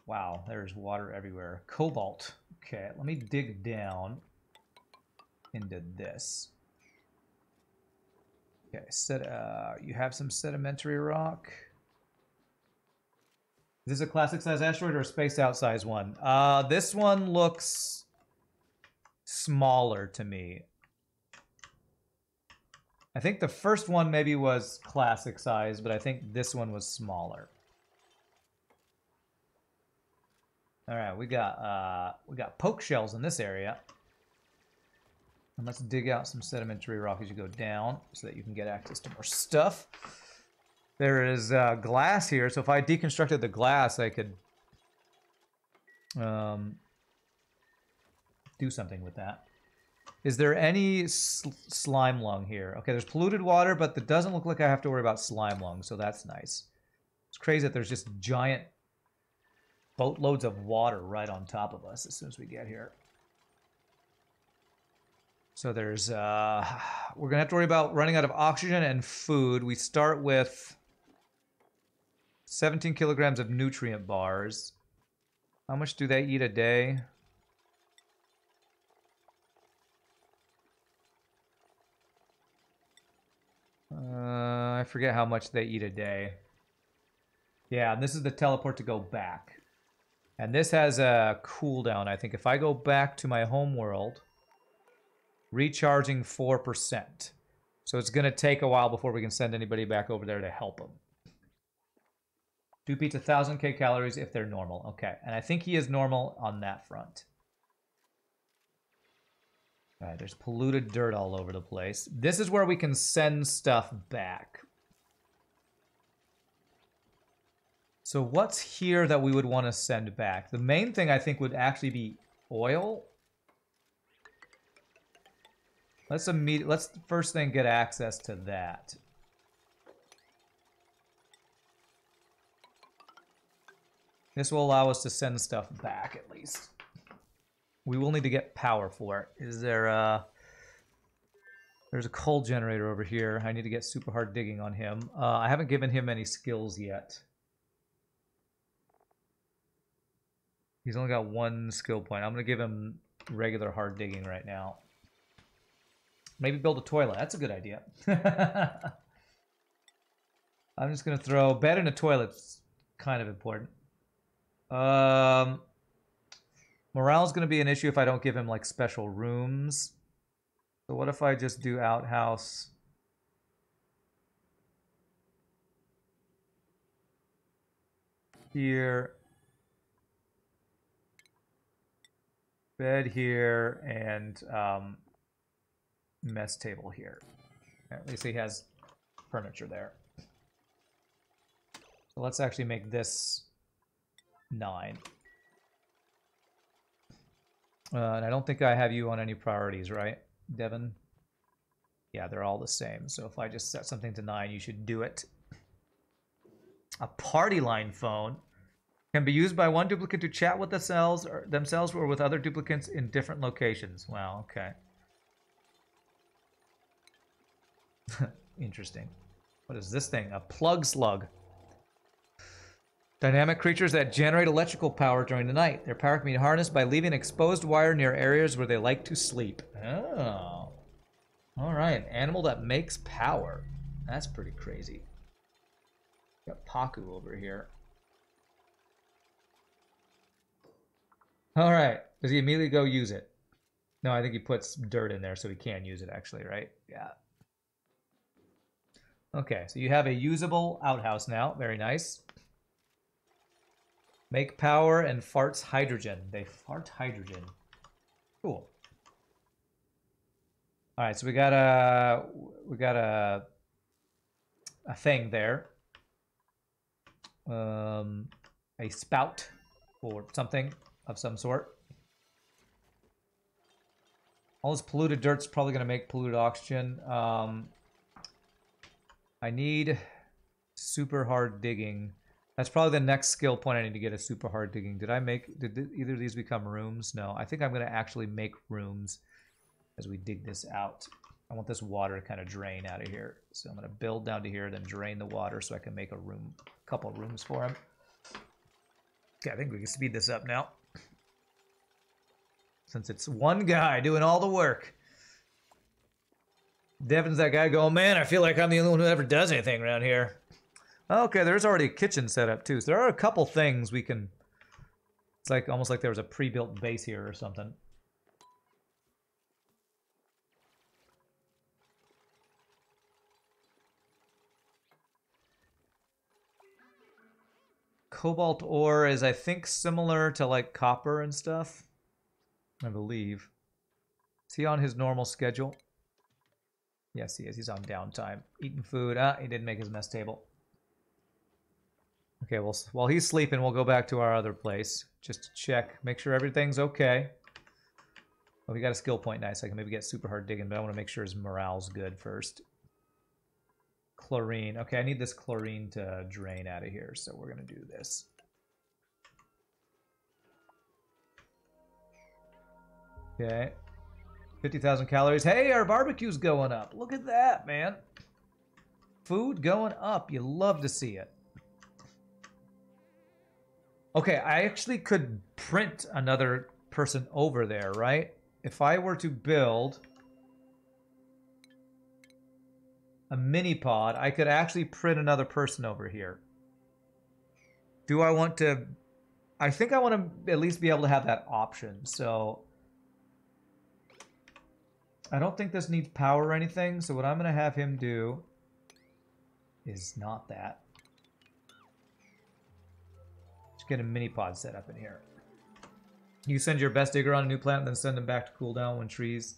wow, there's water everywhere. Cobalt. Okay, let me dig down into this. Okay, set, uh, you have some sedimentary rock. This is this a classic size asteroid or a spaced out size one? Uh, this one looks smaller to me. I think the first one maybe was classic size, but I think this one was smaller. All right, we got uh, we got poke shells in this area. And let's dig out some sedimentary rock as you go down so that you can get access to more stuff. There is uh, glass here, so if I deconstructed the glass, I could um, do something with that. Is there any sl slime lung here? Okay, there's polluted water, but it doesn't look like I have to worry about slime lung, so that's nice. It's crazy that there's just giant boatloads of water right on top of us as soon as we get here. So there's, uh, we're to have to worry about running out of oxygen and food. We start with 17 kilograms of nutrient bars. How much do they eat a day? Uh, I forget how much they eat a day. Yeah, and this is the teleport to go back. And this has a cooldown, I think. If I go back to my home world, recharging 4%. So it's going to take a while before we can send anybody back over there to help him. Dupe eats 1,000 K calories if they're normal. Okay, and I think he is normal on that front. All right, there's polluted dirt all over the place. This is where we can send stuff back. So what's here that we would want to send back? The main thing I think would actually be oil. Let's immediate. Let's first thing get access to that. This will allow us to send stuff back at least. We will need to get power for it. Is there a... There's a coal generator over here. I need to get super hard digging on him. Uh, I haven't given him any skills yet. He's only got one skill point. I'm going to give him regular hard digging right now. Maybe build a toilet. That's a good idea. *laughs* I'm just going to throw bed and a toilet. It's kind of important. Um, Morale's going to be an issue if I don't give him like special rooms. So what if I just do outhouse? Here. Bed here and um, mess table here. At least he has furniture there. So let's actually make this nine. Uh, and I don't think I have you on any priorities, right, Devon? Yeah, they're all the same. So if I just set something to nine, you should do it. A party line phone can be used by one duplicant to chat with themselves or themselves or with other duplicants in different locations. Wow, okay. *laughs* Interesting. What is this thing? A plug slug. Dynamic creatures that generate electrical power during the night. Their power can be harnessed by leaving exposed wire near areas where they like to sleep. Oh. Alright, animal that makes power. That's pretty crazy. Got Pacu over here. Alright, does he immediately go use it? No, I think he puts dirt in there so he can use it actually, right? Yeah. Okay, so you have a usable outhouse now. Very nice. Make power and farts hydrogen. They fart hydrogen. Cool. All right, so we got a we got a a thing there. Um, a spout or something of some sort. All this polluted dirt's probably going to make polluted oxygen. Um, I need super hard digging. That's probably the next skill point I need to get a super hard digging. Did I make, did either of these become rooms? No, I think I'm going to actually make rooms as we dig this out. I want this water to kind of drain out of here. So I'm going to build down to here, then drain the water so I can make a room, a couple rooms for him. Okay, I think we can speed this up now. Since it's one guy doing all the work. Devon's that guy going, man, I feel like I'm the only one who ever does anything around here. Okay, there's already a kitchen set up too. So there are a couple things we can... It's like almost like there was a pre-built base here or something. Cobalt ore is, I think, similar to like copper and stuff. I believe. Is he on his normal schedule? Yes, he is. He's on downtime. Eating food. Ah, he didn't make his mess table. Okay, well, while he's sleeping, we'll go back to our other place. Just to check. Make sure everything's okay. Oh, we got a skill point. Nice. I can maybe get super hard digging, but I want to make sure his morale's good first. Chlorine. Okay, I need this chlorine to drain out of here, so we're going to do this. Okay. 50,000 calories. Hey, our barbecue's going up. Look at that, man. Food going up. You love to see it. Okay, I actually could print another person over there, right? If I were to build a mini pod, I could actually print another person over here. Do I want to... I think I want to at least be able to have that option, so... I don't think this needs power or anything, so what I'm going to have him do is not that. Get a mini pod set up in here. You send your best digger on a new plant, then send them back to cool down when trees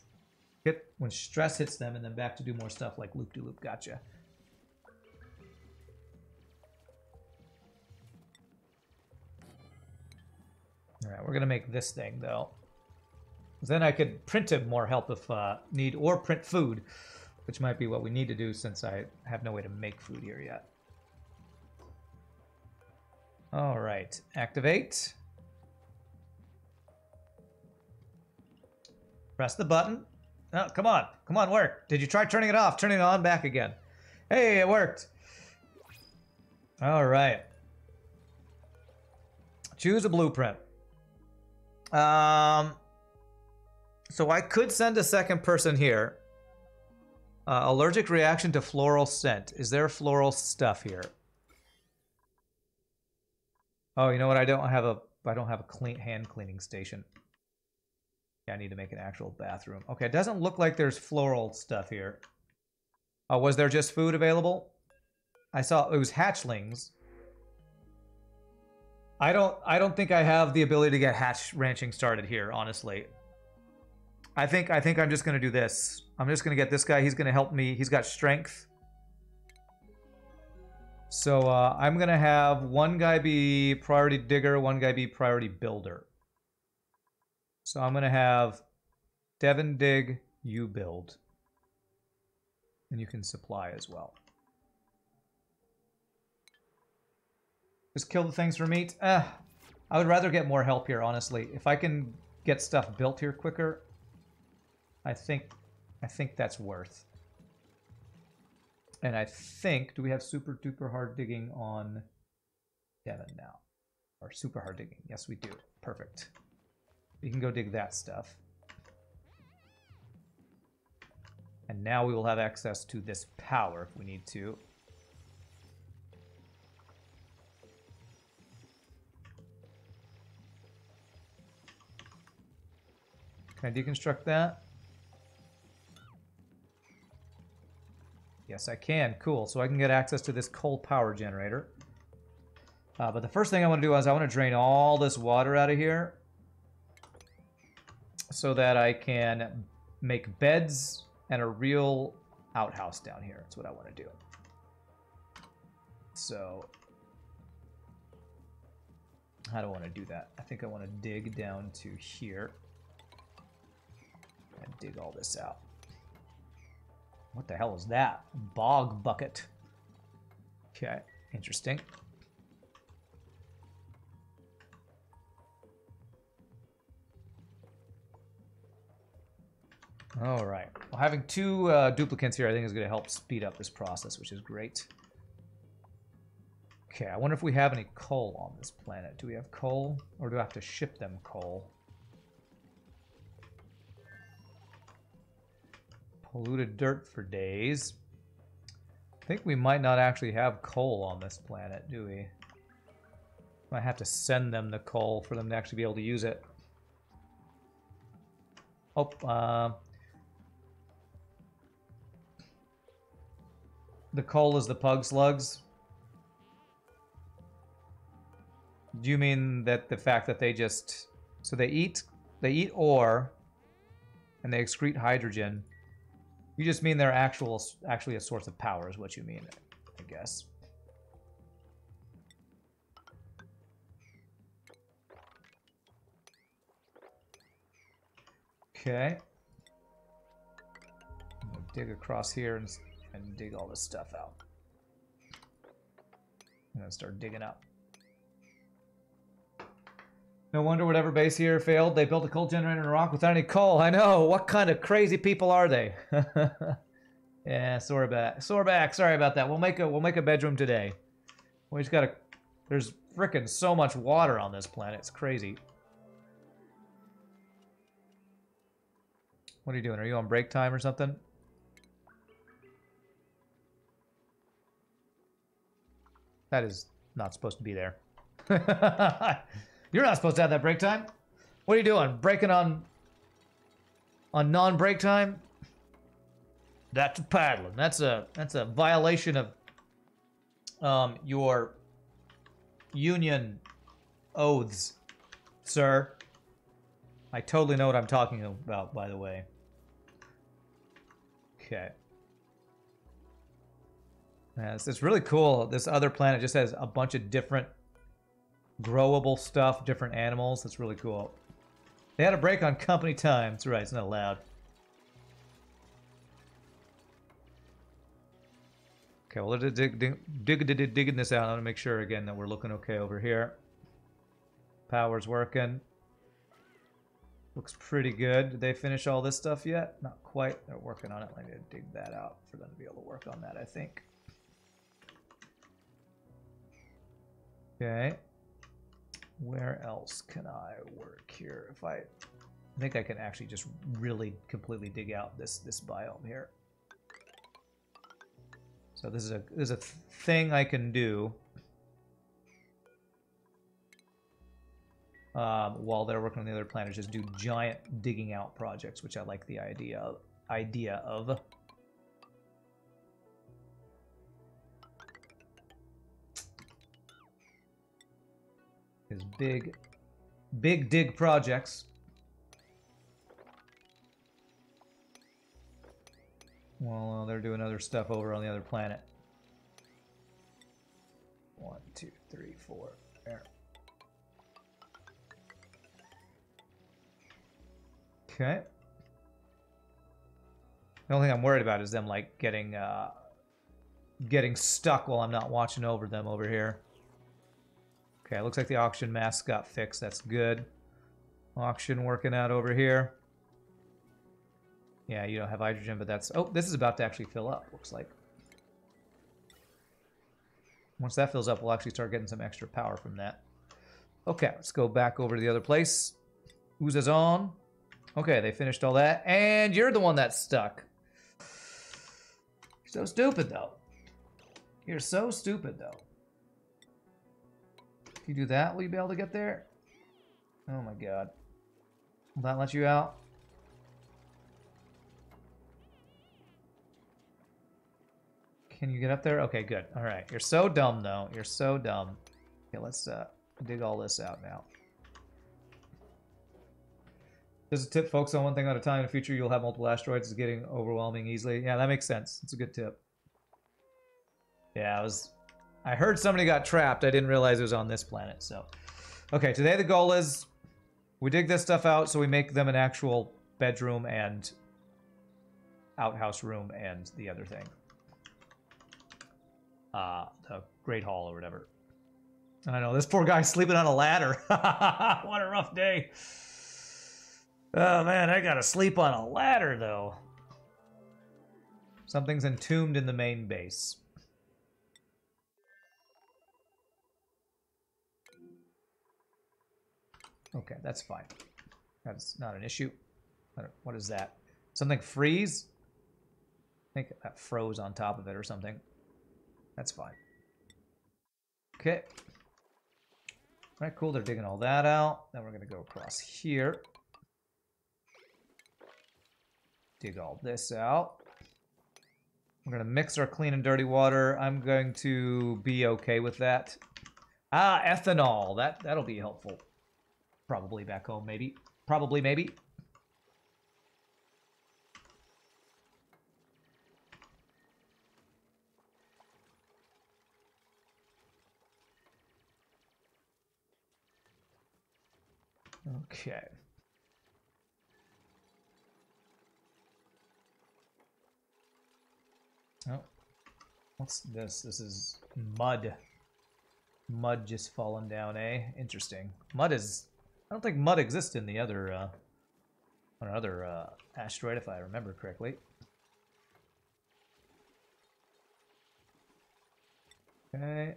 hit, when stress hits them, and then back to do more stuff like loop-de-loop. -loop. Gotcha. All right, we're to make this thing, though. Then I could print him more help if uh, need, or print food, which might be what we need to do since I have no way to make food here yet. All right, activate. Press the button. Oh, come on, come on, work. Did you try turning it off? Turning it on back again. Hey, it worked. All right. Choose a blueprint. Um, so I could send a second person here. Uh, allergic reaction to floral scent. Is there floral stuff here? Oh, you know what? I don't have a I don't have a clean hand cleaning station. Yeah, I need to make an actual bathroom. Okay, it doesn't look like there's floral stuff here. Oh, was there just food available? I saw it was hatchlings. I don't I don't think I have the ability to get hatch ranching started here, honestly. I think I think I'm just gonna do this. I'm just gonna get this guy. He's gonna help me. He's got strength. So uh, I'm gonna have one guy be priority digger, one guy be priority builder. So I'm gonna have Devon dig, you build, and you can supply as well. Just kill the things for meat. Eh, I would rather get more help here, honestly. If I can get stuff built here quicker, I think I think that's worth. And I think, do we have super duper hard digging on Devon now? Or super hard digging? Yes, we do. Perfect. We can go dig that stuff. And now we will have access to this power if we need to. Can I deconstruct that? Yes, I can. Cool. So I can get access to this coal power generator. Uh, but the first thing I want to do is I want to drain all this water out of here so that I can make beds and a real outhouse down here. That's what I want to do. So I don't want to do that? I think I want to dig down to here and dig all this out. What the hell is that? Bog bucket. Okay, interesting. All right. Well, having two uh, duplicants here, I think is going to help speed up this process, which is great. Okay, I wonder if we have any coal on this planet. Do we have coal, or do I have to ship them coal? Polluted dirt for days. I think we might not actually have coal on this planet, do we? Might have to send them the coal for them to actually be able to use it. Oh, uh, the coal is the plug slugs. Do you mean that the fact that they just so they eat they eat ore and they excrete hydrogen? You just mean they're actual actually a source of power is what you mean, I guess. Okay. dig across here and, and dig all this stuff out. Gonna start digging up. No wonder whatever base here failed. They built a coal generator in a rock without any coal. I know. What kind of crazy people are they? *laughs* yeah, sore back. Sore back. Sorry about that. We'll make a we'll make a bedroom today. We just gotta. There's fricking so much water on this planet. It's crazy. What are you doing? Are you on break time or something? That is not supposed to be there. *laughs* You're not supposed to have that break time. What are you doing? Breaking on on non-break time? That's paddling. That's a that's a violation of um your union oaths, sir. I totally know what I'm talking about, by the way. Okay. Yeah, it's, it's really cool. This other planet just has a bunch of different growable stuff, different animals. That's really cool. They had a break on company time. That's right, it's not allowed. Okay, well, dig, dig, dig, dig, digging this out. I want to make sure again that we're looking okay over here. Power's working. Looks pretty good. Did they finish all this stuff yet? Not quite. They're working on it. I need to dig that out for them to be able to work on that, I think. Okay. Where else can I work here? If I, I think I can actually just really completely dig out this this biome here. So this is a this is a thing I can do um, while they're working on the other planets. Just do giant digging out projects, which I like the idea idea of. His big, big dig projects. Well, they're doing other stuff over on the other planet. One, two, three, four. There. Okay. The only thing I'm worried about is them like getting uh, getting stuck while I'm not watching over them over here. Okay, looks like the oxygen mask got fixed. That's good. Oxygen working out over here. Yeah, you don't have hydrogen, but that's... Oh, this is about to actually fill up, looks like. Once that fills up, we'll actually start getting some extra power from that. Okay, let's go back over to the other place. Is on? Okay, they finished all that. And you're the one that's stuck. You're so stupid, though. You're so stupid, though you do that, will you be able to get there? Oh my god. Will that let you out? Can you get up there? Okay, good. All right. You're so dumb, though. You're so dumb. Okay, let's uh, dig all this out now. Just a tip, folks, on one thing at a time. In the future, you'll have multiple asteroids. It's getting overwhelming easily. Yeah, that makes sense. It's a good tip. Yeah, I was I heard somebody got trapped. I didn't realize it was on this planet, so. Okay, today the goal is we dig this stuff out so we make them an actual bedroom and outhouse room and the other thing. Uh, the Great Hall or whatever. I know, this poor guy's sleeping on a ladder. *laughs* what a rough day. Oh man, I gotta sleep on a ladder though. Something's entombed in the main base. Okay, that's fine. That's not an issue. What is that? Something freeze? I think that froze on top of it or something. That's fine. Okay. All right, cool. They're digging all that out. Then we're going to go across here. Dig all this out. We're going to mix our clean and dirty water. I'm going to be okay with that. Ah, ethanol. That that'll be helpful. Probably back home, maybe. Probably, maybe. Okay. Oh, what's this? This is mud. Mud just fallen down, eh? Interesting. Mud is... I don't think mud exists in the other, uh... On another, uh, asteroid, if I remember correctly. Okay.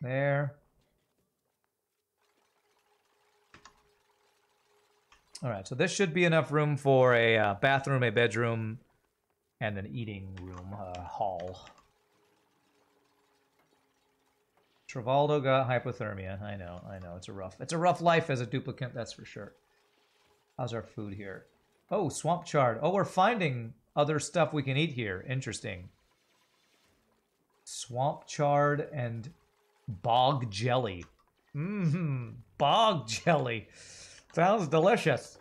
There. Alright, so this should be enough room for a uh, bathroom, a bedroom, and an eating room, uh, hall. Travaldo got hypothermia. I know, I know. It's a rough, it's a rough life as a duplicant, that's for sure. How's our food here? Oh, swamp chard. Oh, we're finding other stuff we can eat here. Interesting. Swamp chard and bog jelly. Mmm, bog jelly. Sounds delicious.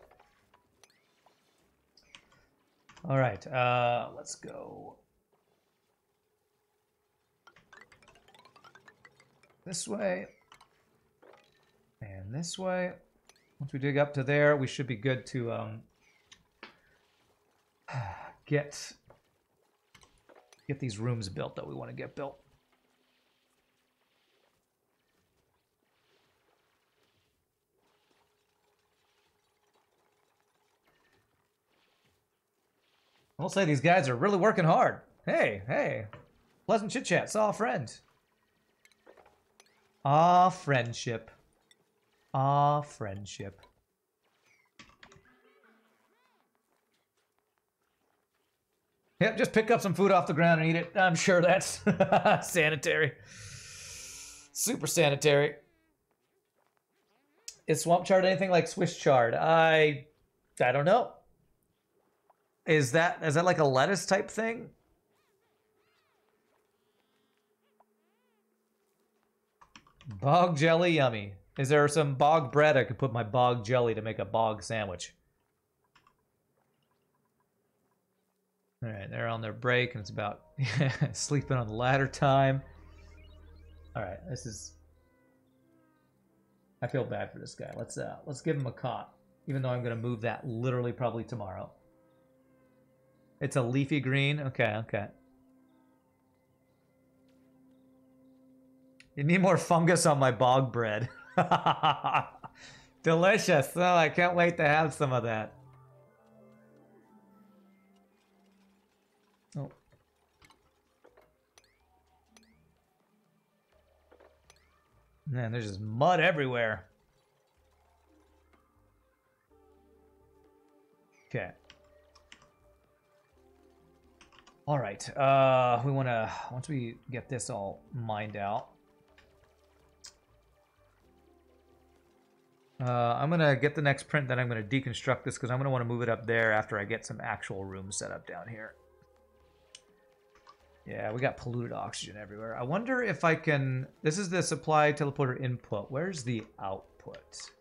All right, uh, let's go. This way. And this way. Once we dig up to there, we should be good to um, *sighs* get get these rooms built that we want to get built. I'll say these guys are really working hard. Hey, hey. Pleasant chit chat. Saw a friend. Ah, friendship. Ah, friendship. Yep, just pick up some food off the ground and eat it. I'm sure that's *laughs* sanitary. Super sanitary. Is swamp chard anything like Swiss chard? I I don't know. Is that is that like a lettuce type thing? Bog jelly, yummy. Is there some bog bread I could put my bog jelly to make a bog sandwich? All right, they're on their break, and it's about *laughs* sleeping on the ladder time. All right, this is. I feel bad for this guy. Let's uh, let's give him a cot, even though I'm gonna move that literally probably tomorrow. It's a leafy green? Okay, okay. You need more fungus on my bog bread. *laughs* Delicious. Oh, I can't wait to have some of that. Oh. Man, there's just mud everywhere. Okay. All right. Uh, we want to once we get this all mined out. Uh, I'm gonna get the next print, then I'm gonna deconstruct this because I'm gonna want to move it up there after I get some actual rooms set up down here. Yeah, we got polluted oxygen everywhere. I wonder if I can... This is the supply teleporter input. Where's the output?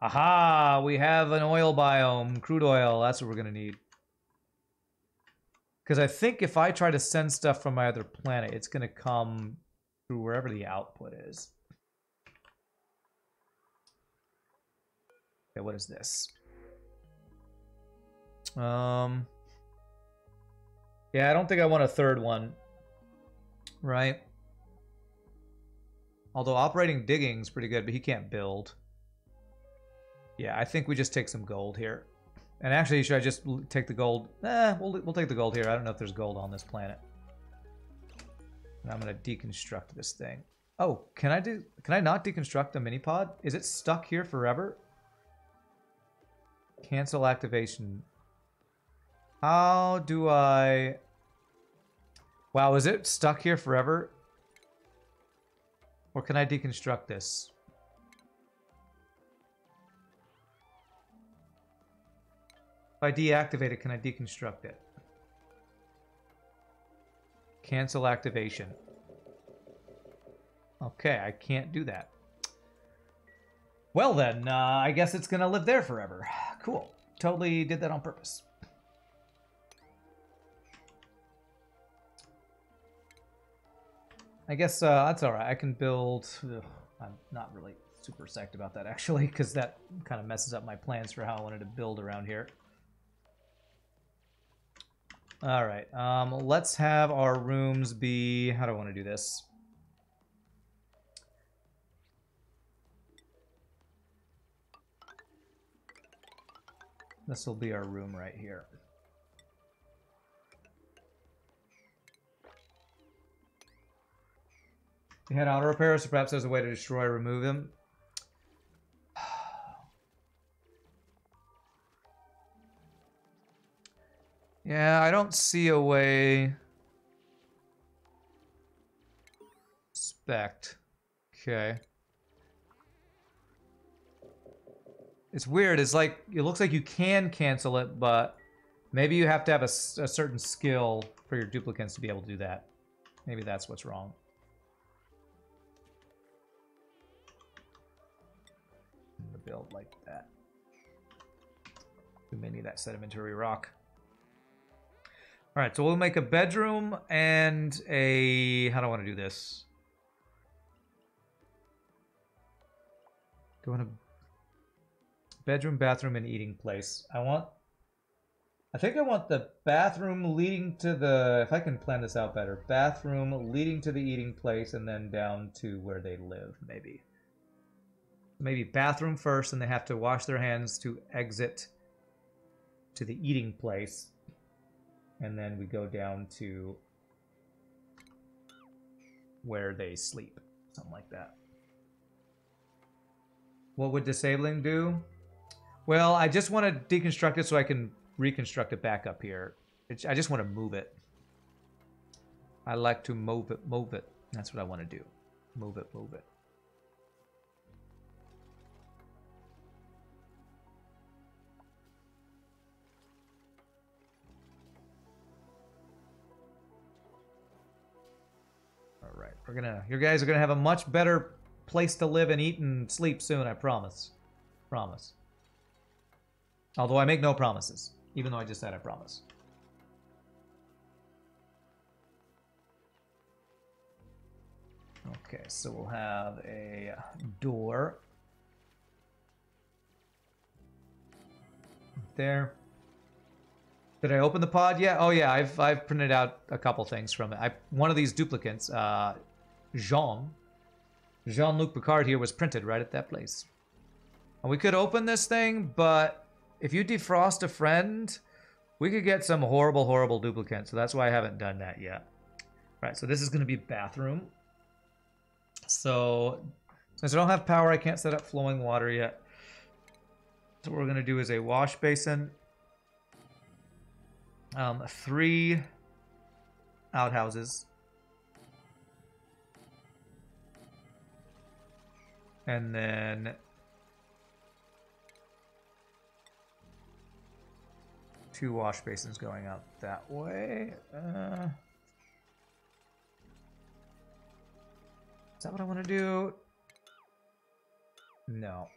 Aha! We have an oil biome. Crude oil. That's what we're going to need. Because I think if I try to send stuff from my other planet, it's going to come through wherever the output is. Okay, what is this? Um... Yeah, I don't think I want a third one. Right? Although operating digging is pretty good, but he can't build. Yeah, I think we just take some gold here. And actually, should I just take the gold? Eh, we'll, we'll take the gold here. I don't know if there's gold on this planet. And I'm going to deconstruct this thing. Oh, can I do? Can I not deconstruct a mini pod? Is it stuck here forever? Cancel activation. How do I... Wow, is it stuck here forever? Or can I deconstruct this? If I deactivate it, can I deconstruct it? Cancel activation. Okay, I can't do that. Well then, uh, I guess it's gonna live there forever. *sighs* Cool. Totally did that on purpose. I guess uh, that's alright. I can build... Ugh, I'm not really super psyched about that, actually, because that kind of messes up my plans for how I wanted to build around here. Alright, um, let's have our rooms be... How do I want to do this? This will be our room right here. He had auto repair, so perhaps there's a way to destroy remove him. *sighs* yeah, I don't see a way. Spect. Okay. It's weird. It's like, it looks like you can cancel it, but maybe you have to have a, a certain skill for your duplicants to be able to do that. Maybe that's what's wrong. build like that. We may need that sedimentary rock. All right, so we'll make a bedroom and a... How do I want to do this? Go in a bedroom, bathroom, and eating place. I want... I think I want the bathroom leading to the... If I can plan this out better. Bathroom leading to the eating place and then down to where they live, maybe maybe bathroom first, and they have to wash their hands to exit to the eating place. And then we go down to where they sleep. Something like that. What would disabling do? Well, I just want to deconstruct it so I can reconstruct it back up here. It's, I just want to move it. I like to move it, move it. That's what I want to do. Move it, move it. All right, we're gonna, you guys are gonna have a much better place to live and eat and sleep soon, I promise. Promise. Although I make no promises, even though I just said I promise. Okay, so we'll have a door. There. Did I open the pod yet? Oh yeah, I've I've printed out a couple things from it. I one of these duplicants, uh, Jean, Jean-Luc Picard here was printed right at that place. And we could open this thing, but if you defrost a friend, we could get some horrible, horrible duplicant. So that's why I haven't done that yet. All right, so this is going to be bathroom. So since I don't have power, I can't set up flowing water yet. So what we're going to do is a wash basin. Um, three outhouses. And then two wash basins going out that way. Uh, is that what I want to do? No.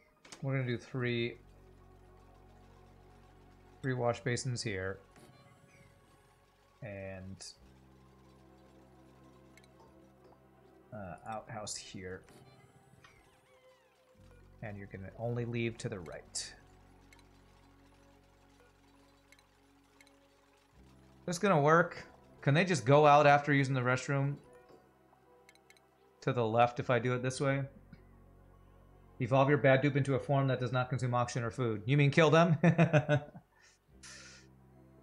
We're going to do three three wash basins here. And uh, outhouse here and you're going to only leave to the right. This gonna work? Can they just go out after using the restroom? To the left if I do it this way? Evolve your bad dupe into a form that does not consume oxygen or food. You mean kill them? *laughs*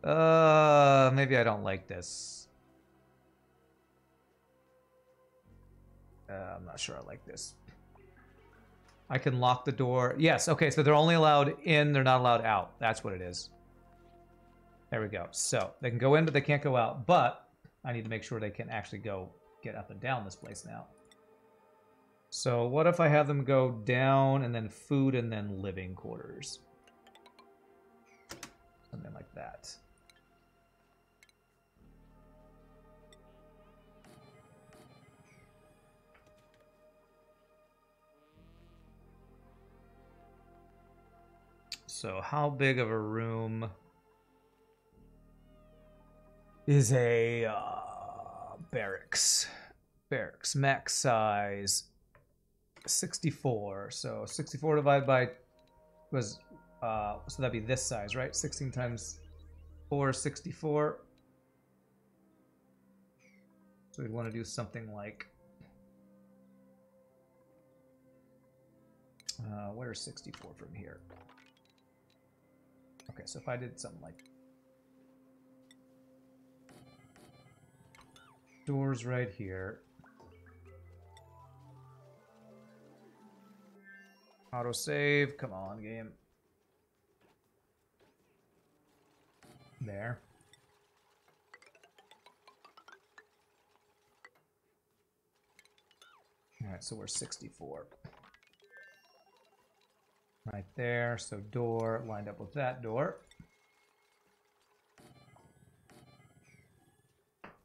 uh, maybe I don't like this. Uh, I'm not sure I like this. I can lock the door. Yes, okay, so they're only allowed in, they're not allowed out. That's what it is. There we go. So they can go in, but they can't go out. But I need to make sure they can actually go get up and down this place now. So what if I have them go down and then food and then living quarters? Something like that. So how big of a room is a uh, barracks? Barracks max size 64. So 64 divided by was uh, so that'd be this size, right? 16 times 4, 64. So we'd want to do something like uh, where's 64 from here? Okay, so if I did something like doors right here. Auto save, come on, game. There. Alright, so we're 64. Right there, so door lined up with that door.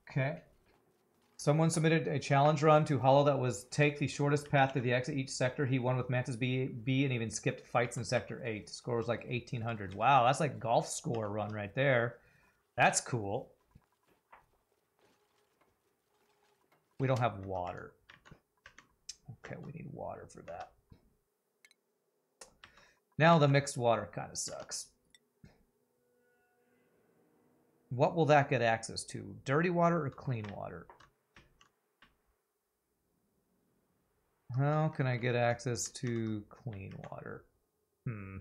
Okay. Someone submitted a challenge run to Hollow that was take the shortest path to the exit each sector. He won with Mantis B, B and even skipped fights in Sector 8. Score was like 1800. Wow, that's like golf score run right there. That's cool. We don't have water. Okay, we need water for that. Now the mixed water kind of sucks. What will that get access to? Dirty water or clean water? How can I get access to clean water? Hmm.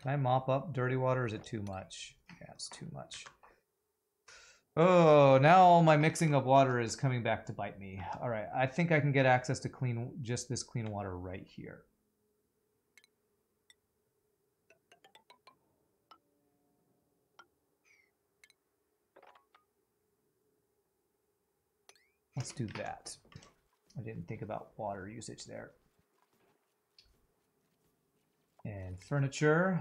Can I mop up dirty water? is it too much? Yeah, it's too much. Oh, now all my mixing of water is coming back to bite me. All right, I think I can get access to clean, just this clean water right here. Let's do that. I didn't think about water usage there. And furniture.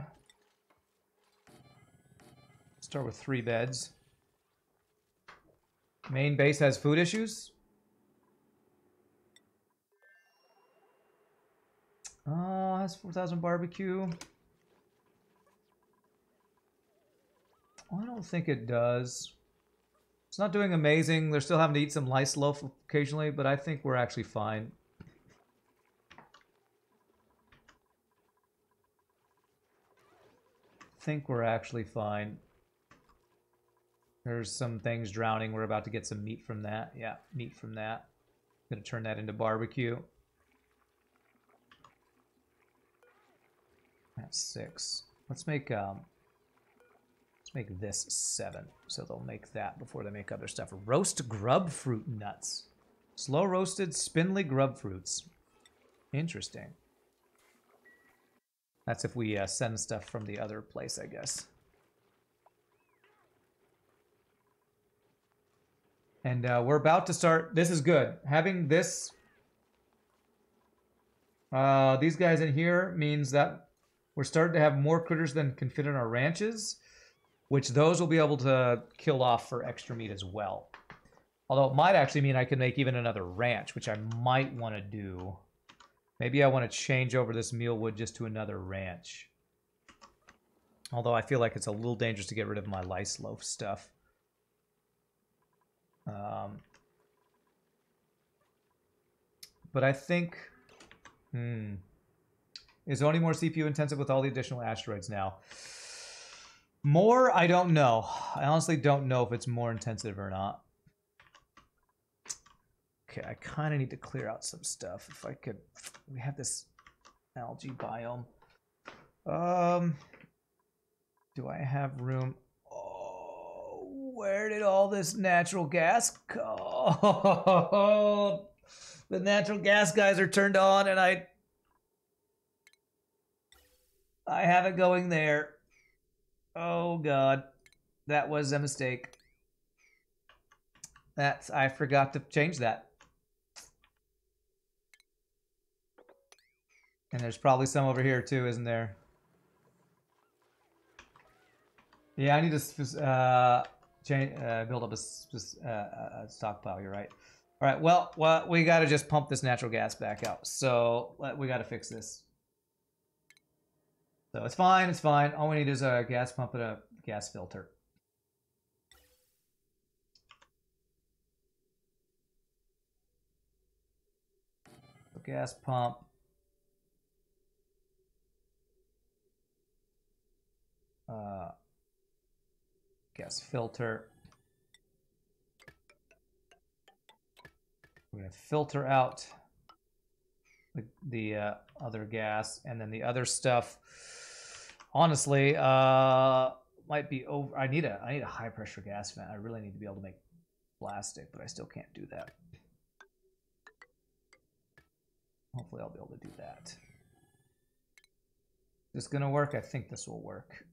Start with three beds. Main base has food issues. Uh, has 4,000 barbecue. I don't think it does. It's not doing amazing. They're still having to eat some lice loaf occasionally, but I think we're actually fine. Think we're actually fine. There's some things drowning. We're about to get some meat from that. Yeah, meat from that. Gonna turn that into barbecue. That's six. Let's make um Let's make this seven. So they'll make that before they make other stuff. Roast grub fruit nuts. Slow roasted spindly grub fruits. Interesting. That's if we uh, send stuff from the other place, I guess. And uh, we're about to start. This is good. Having this, uh, these guys in here means that we're starting to have more critters than can fit in our ranches which those will be able to kill off for extra meat as well. Although it might actually mean I can make even another ranch, which I might want to do. Maybe I want to change over this meal mealwood just to another ranch. Although I feel like it's a little dangerous to get rid of my lice loaf stuff. Um, but I think... Hmm. Is Oni more CPU intensive with all the additional asteroids now? More, I don't know. I honestly don't know if it's more intensive or not. Okay, I kind of need to clear out some stuff. If I could, we have this algae biome. Um, do I have room? Oh, where did all this natural gas go? *laughs* the natural gas guys are turned on, and I, I have it going there. Oh god. That was a mistake. That's I forgot to change that. And there's probably some over here too, isn't there? Yeah, I need to uh, change, uh, build up a, uh, a, stockpile. You're right. All right. Well, well, we got to just pump this natural gas back out. So we got to fix this. So it's fine, it's fine. All we need is a gas pump and a gas filter. gas pump. Uh, gas filter. We're going to filter out the, the uh, other gas, and then the other stuff, honestly, uh, might be over. I need a I need a high pressure gas vent. I really need to be able to make plastic, but I still can't do that. Hopefully I'll be able to do that. Is this gonna work? I think this will work.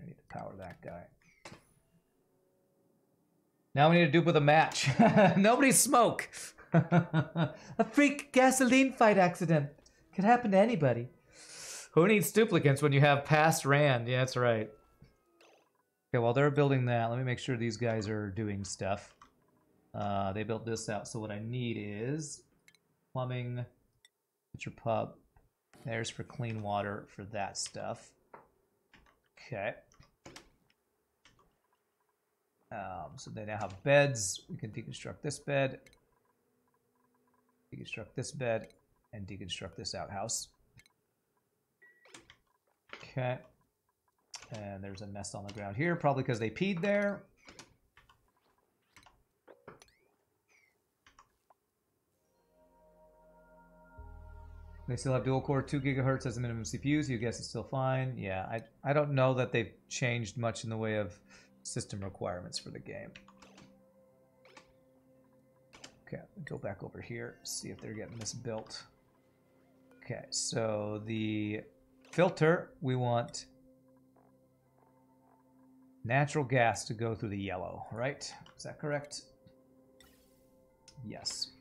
I need to power that guy. Now we need to dupe with a match. *laughs* Nobody smoke. *laughs* a freak gasoline fight accident. Could happen to anybody. Who needs duplicants when you have past Rand? Yeah, that's right. Okay, while they're building that, let me make sure these guys are doing stuff. Uh, they built this out, so what I need is plumbing, pitcher pump. There's for clean water for that stuff. Okay. Um, so they now have beds. We can deconstruct this bed, deconstruct this bed, and deconstruct this outhouse. Okay. And there's a mess on the ground here, probably because they peed there. They still have dual core, 2 gigahertz as a minimum CPU, so you guess it's still fine. Yeah, I, I don't know that they've changed much in the way of system requirements for the game. Okay, go back over here, see if they're getting this built. Okay, so the filter, we want natural gas to go through the yellow, right? Is that correct? Yes.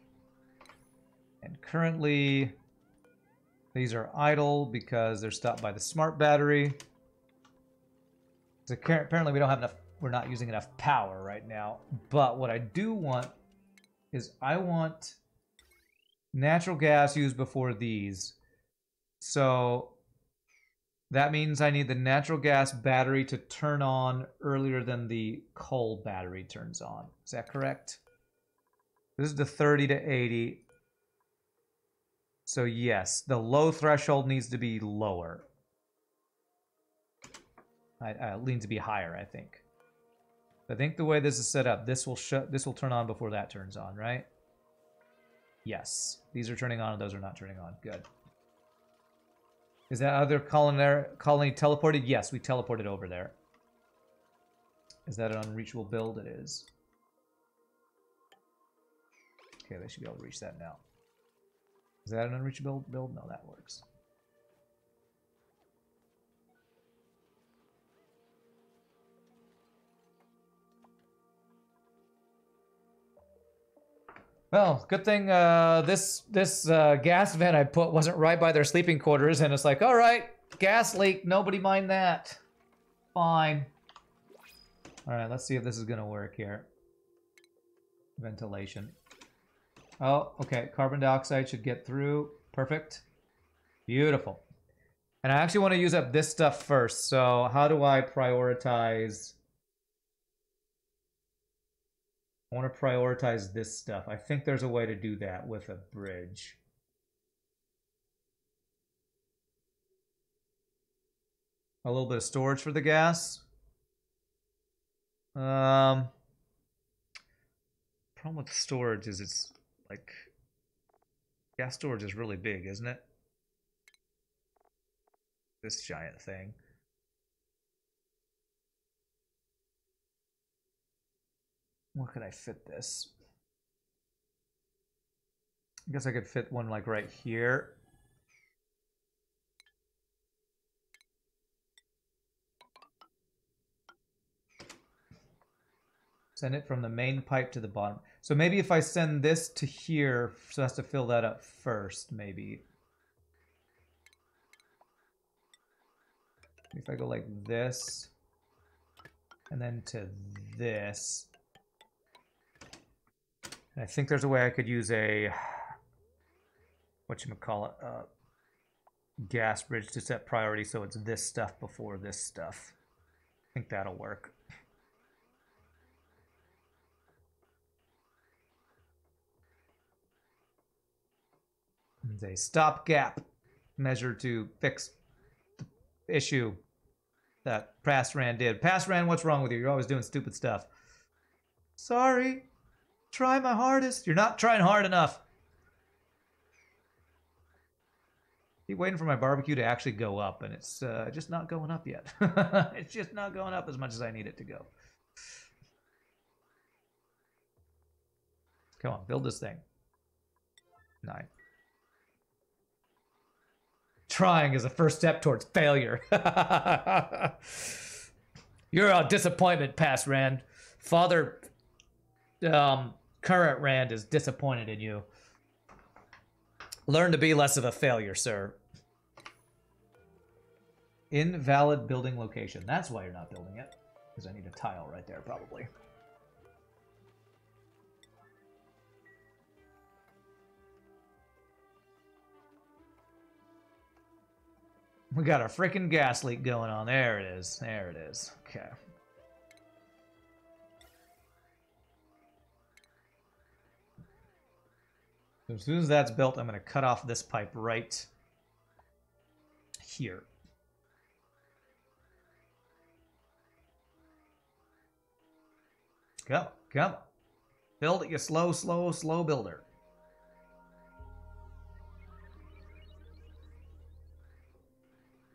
And currently, these are idle because they're stopped by the smart battery. So apparently we don't have enough, we're not using enough power right now. But what I do want is I want natural gas used before these. So that means I need the natural gas battery to turn on earlier than the coal battery turns on. Is that correct? This is the 30 to 80. So yes, the low threshold needs to be lower. I, uh, I need to be higher, I think. I think the way this is set up, this will shut. This will turn on before that turns on, right? Yes, these are turning on and those are not turning on. Good. Is that other colony, colony teleported? Yes, we teleported over there. Is that an unreachable build? It is. Okay, they should be able to reach that now. Is that an unreachable build? No, that works. Well, good thing uh, this this uh, gas vent I put wasn't right by their sleeping quarters, and it's like, all right, gas leak, nobody mind that. Fine. All right, let's see if this is gonna work here. Ventilation. Oh, okay. Carbon dioxide should get through. Perfect. Beautiful. And I actually want to use up this stuff first. So how do I prioritize? I want to prioritize this stuff. I think there's a way to do that with a bridge. A little bit of storage for the gas. Um, problem with storage is it's like, gas storage is really big, isn't it? This giant thing. Where could I fit this? I guess I could fit one like right here. Send it from the main pipe to the bottom. So maybe if I send this to here, so has to fill that up first, maybe. If I go like this, and then to this. I think there's a way I could use a, what you call it, uh, gas bridge to set priority so it's this stuff before this stuff. I think that'll work. It's a stopgap measure to fix the issue that Past Rand did. Past Rand, what's wrong with you? You're always doing stupid stuff. Sorry. Try my hardest. You're not trying hard enough. Keep waiting for my barbecue to actually go up, and it's uh, just not going up yet. *laughs* it's just not going up as much as I need it to go. Come on, build this thing. Nine. Trying is a first step towards failure. *laughs* You're a disappointment, Past Rand. Father, um, current Rand is disappointed in you. Learn to be less of a failure, sir. Invalid building location. That's why you're not building it. Because I need a tile right there, probably. We got a freaking gas leak going on. There it is. There it is. Okay. As soon as that's built, I'm going to cut off this pipe right here. Come, come. Build it, you slow, slow, slow builder.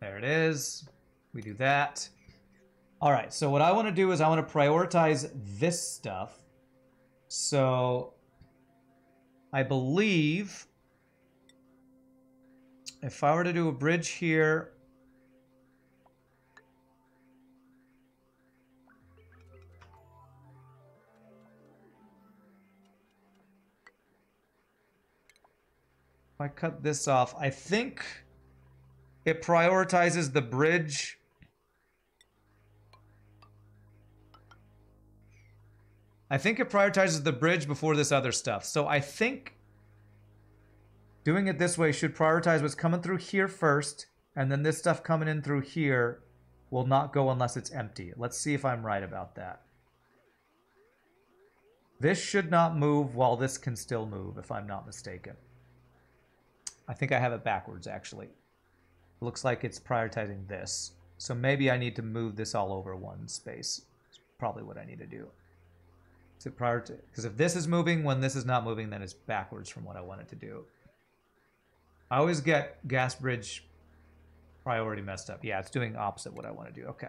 There it is. We do that. All right, so what I want to do is I want to prioritize this stuff. So I believe if I were to do a bridge here, if I cut this off, I think it prioritizes the bridge I think it prioritizes the bridge before this other stuff. So I think doing it this way should prioritize what's coming through here first, and then this stuff coming in through here will not go unless it's empty. Let's see if I'm right about that. This should not move while this can still move, if I'm not mistaken. I think I have it backwards, actually. Looks like it's prioritizing this. So maybe I need to move this all over one space. It's probably what I need to do to prior to because if this is moving when this is not moving then it's backwards from what I wanted to do. I always get gas bridge priority messed up. Yeah, it's doing opposite what I want to do. Okay.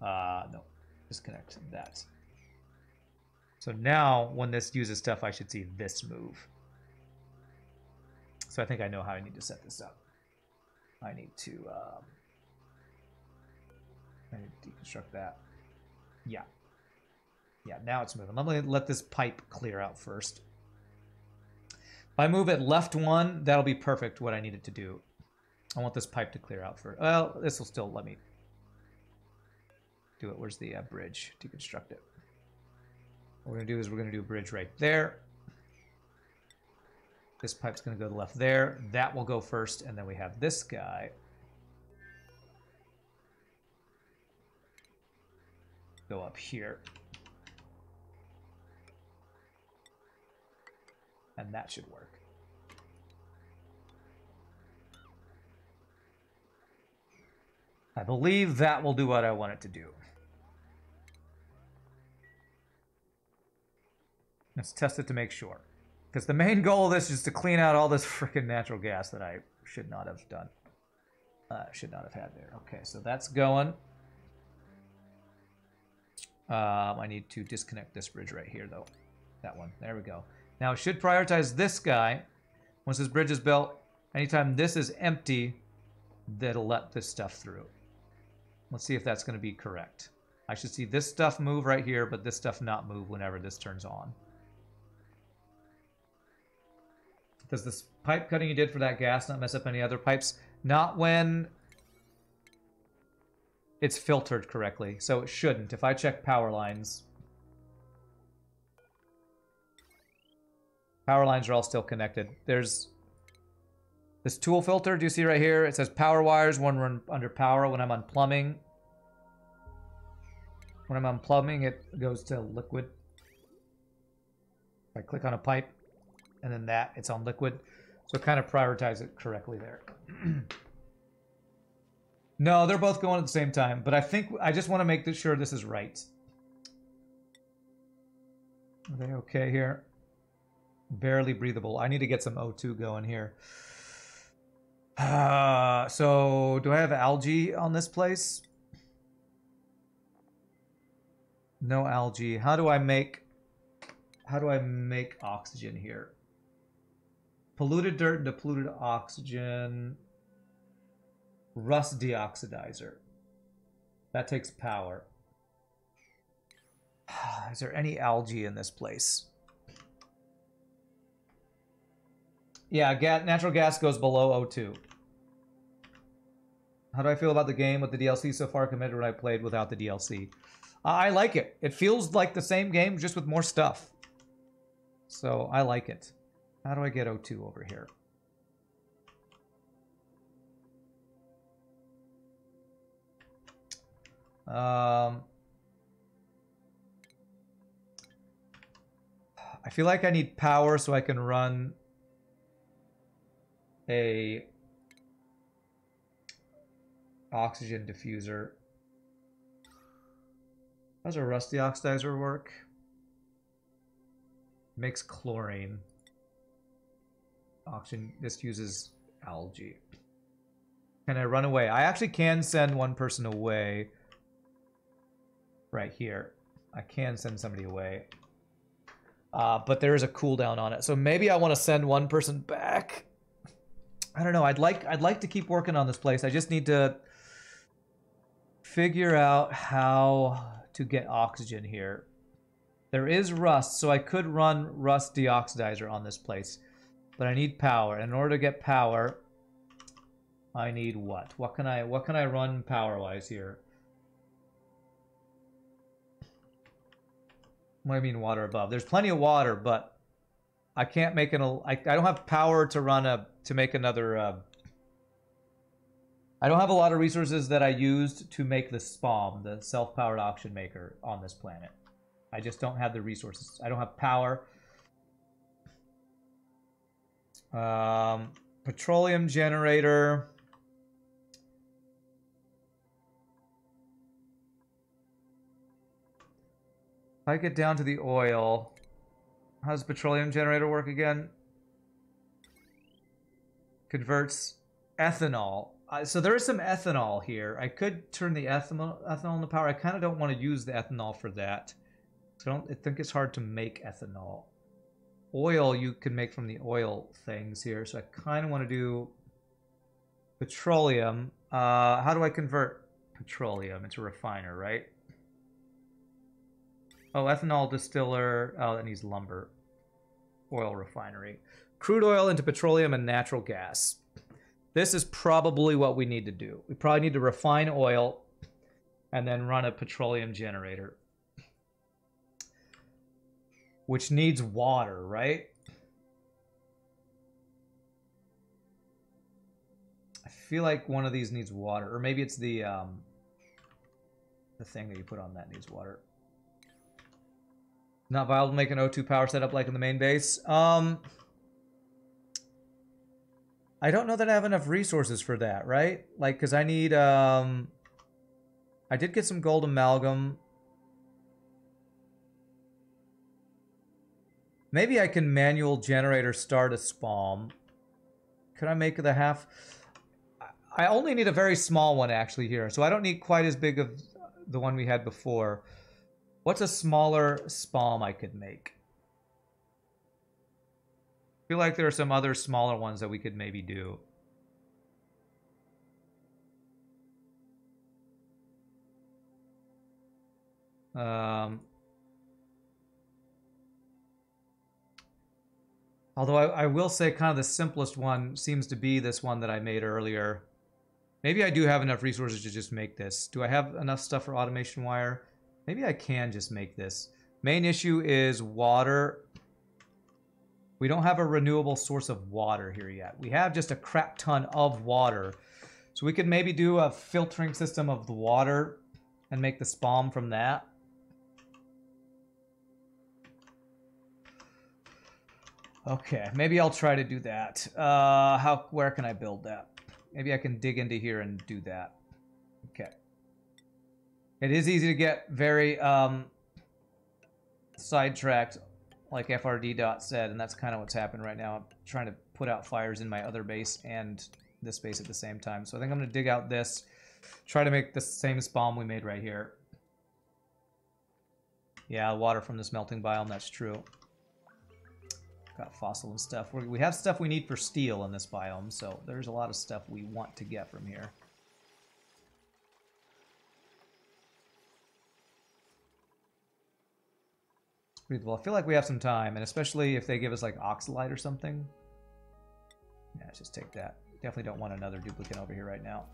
Uh, no, disconnect that. So now when this uses stuff, I should see this move. So I think I know how I need to set this up. I need to, um, I need to deconstruct that. Yeah, yeah, now it's moving. Let me let this pipe clear out first. If I move it left one, that'll be perfect what I need it to do. I want this pipe to clear out first. Well, this will still let me do it. Where's the uh, bridge? Deconstruct it. What we're going to do is we're going to do a bridge right there. This pipe's going to go to the left there. That will go first, and then we have this guy. Go up here. And that should work. I believe that will do what I want it to do. Let's test it to make sure. Because the main goal of this is to clean out all this freaking natural gas that I should not have done. Uh, should not have had there. Okay, so that's going. Um, I need to disconnect this bridge right here, though. That one. There we go. Now it should prioritize this guy. Once this bridge is built, anytime this is empty, that'll let this stuff through. Let's see if that's going to be correct. I should see this stuff move right here, but this stuff not move whenever this turns on. Does this pipe cutting you did for that gas not mess up any other pipes? Not when it's filtered correctly, so it shouldn't. If I check power lines, Power lines are all still connected. There's This tool filter, do you see right here? It says power wires, one run under power. When I'm on plumbing, when I'm on plumbing, it goes to liquid. I click on a pipe, and then that, it's on liquid. So kind of prioritize it correctly there. *clears throat* no, they're both going at the same time, but I think I just want to make sure this is right. Are they okay here? Barely breathable. I need to get some O2 going here. Uh, so, do I have algae on this place? No algae. How do I make... How do I make oxygen here? Polluted dirt into polluted oxygen. Rust deoxidizer. That takes power. *sighs* Is there any algae in this place? Yeah, natural gas goes below O2. How do I feel about the game with the DLC so far compared to I played without the DLC? Uh, I like it. It feels like the same game, just with more stuff. So, I like it. How do I get O2 over here? Um, I feel like I need power so I can run a oxygen diffuser. How's a rust deoxidizer work? Makes chlorine. Oxygen, this uses algae. Can I run away? I actually can send one person away. Right here. I can send somebody away. Uh, but there is a cooldown on it. So maybe I want to send one person back. I don't know. I'd like I'd like to keep working on this place. I just need to figure out how to get oxygen here. There is rust, so I could run rust deoxidizer on this place. But I need power. And in order to get power, I need what? What can I what can I run power-wise here? What do I mean water above? There's plenty of water, but I can't make an. I, I don't have power to run a to make another. Uh, I don't have a lot of resources that I used to make the SPOM, the self-powered oxygen maker, on this planet. I just don't have the resources. I don't have power. Um, petroleum generator. If I get down to the oil, how does petroleum generator work again? Converts ethanol. Uh, so there is some ethanol here. I could turn the ethanol, into power. I kind of don't want to use the ethanol for that. So I, don't, I think it's hard to make ethanol. Oil you can make from the oil things here. So I kind of want to do petroleum. Uh, how do I convert petroleum? It's a refiner, right? Oh, ethanol distiller. Oh, that needs lumber. Oil refinery. Crude oil into petroleum and natural gas. This is probably what we need to do. We probably need to refine oil and then run a petroleum generator. Which needs water, right? I feel like one of these needs water. Or maybe it's the, um, the thing that you put on that needs water. Not viable to make an O2 power setup like in the main base. Um, I don't know that I have enough resources for that, right? Like, because I need... Um, I did get some gold amalgam. Maybe I can manual generator start a SPOM. Could I make the half... I only need a very small one, actually, here. So I don't need quite as big of the one we had before. What's a smaller SPOM I could make? I feel like there are some other smaller ones that we could maybe do. Um, although I, I will say kind of the simplest one seems to be this one that I made earlier. Maybe I do have enough resources to just make this. Do I have enough stuff for automation wire? Maybe I can just make this. Main issue is water. We don't have a renewable source of water here yet. We have just a crap ton of water. So we could maybe do a filtering system of the water and make the SPOM from that. Okay, maybe I'll try to do that. Uh, how? Where can I build that? Maybe I can dig into here and do that. It is easy to get very um, sidetracked, like FRD dot said, and that's kind of what's happened right now. I'm trying to put out fires in my other base and this base at the same time. So I think I'm going to dig out this, try to make the same SPOM we made right here. Yeah, water from this melting biome, that's true. Got fossil and stuff. we have stuff we need for steel in this biome, so there's a lot of stuff we want to get from here. Breathable. I feel like we have some time, and especially if they give us like oxylite or something. Yeah, let's just take that. Definitely don't want another duplicant over here right now.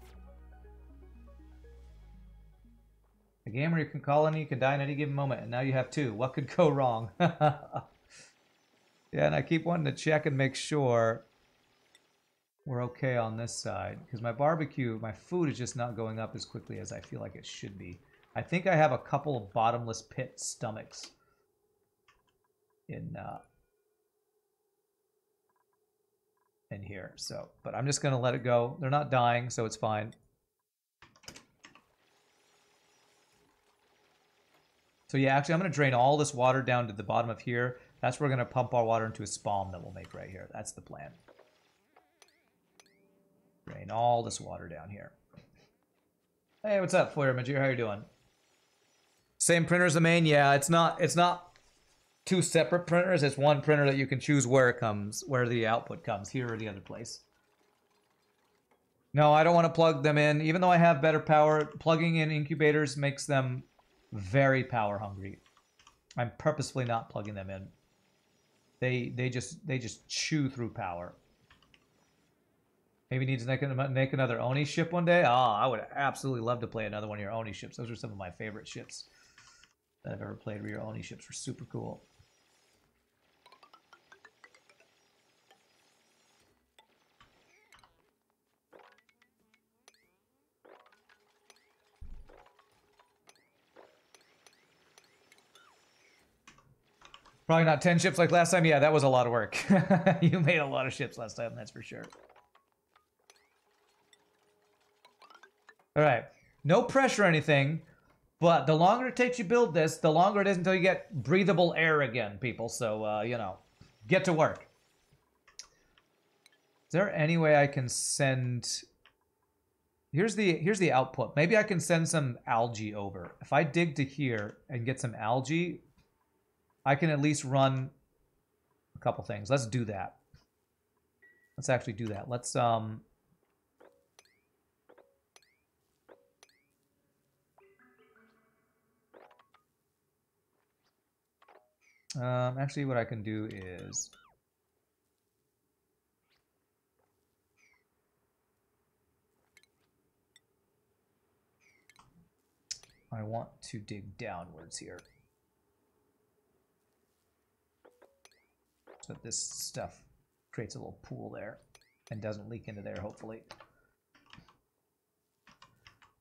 A game where you can call and you can die in any given moment, and now you have two. What could go wrong? *laughs* yeah, and I keep wanting to check and make sure we're okay on this side. Because my barbecue, my food is just not going up as quickly as I feel like it should be. I think I have a couple of bottomless pit stomachs in uh, in here. So, but I'm just gonna let it go. They're not dying, so it's fine. So yeah, actually, I'm gonna drain all this water down to the bottom of here. That's where we're gonna pump our water into a SPOM that we'll make right here. That's the plan. Drain all this water down here. Hey, what's up, Foyer Majir? How you doing? Same printer as the main? Yeah, it's not. It's not two separate printers. It's one printer that you can choose where it comes, where the output comes, here or the other place. No, I don't want to plug them in. Even though I have better power, plugging in incubators makes them very power hungry. I'm purposefully not plugging them in. They they just they just chew through power. Maybe need to make, make another Oni ship one day. Oh, I would absolutely love to play another one of your Oni ships. Those are some of my favorite ships that I've ever played. Where your Oni ships were super cool. Probably not 10 ships like last time. Yeah, that was a lot of work. *laughs* you made a lot of ships last time, that's for sure. All right. No pressure or anything, but the longer it takes you build this, the longer it is until you get breathable air again, people. So, uh, you know, get to work. Is there any way I can send... Here's the here's the output. Maybe I can send some algae over. If I dig to here and get some algae, I can at least run a couple things. Let's do that. Let's actually do that. Let's um Um, actually, what I can do is I want to dig downwards here. So that this stuff creates a little pool there and doesn't leak into there, hopefully.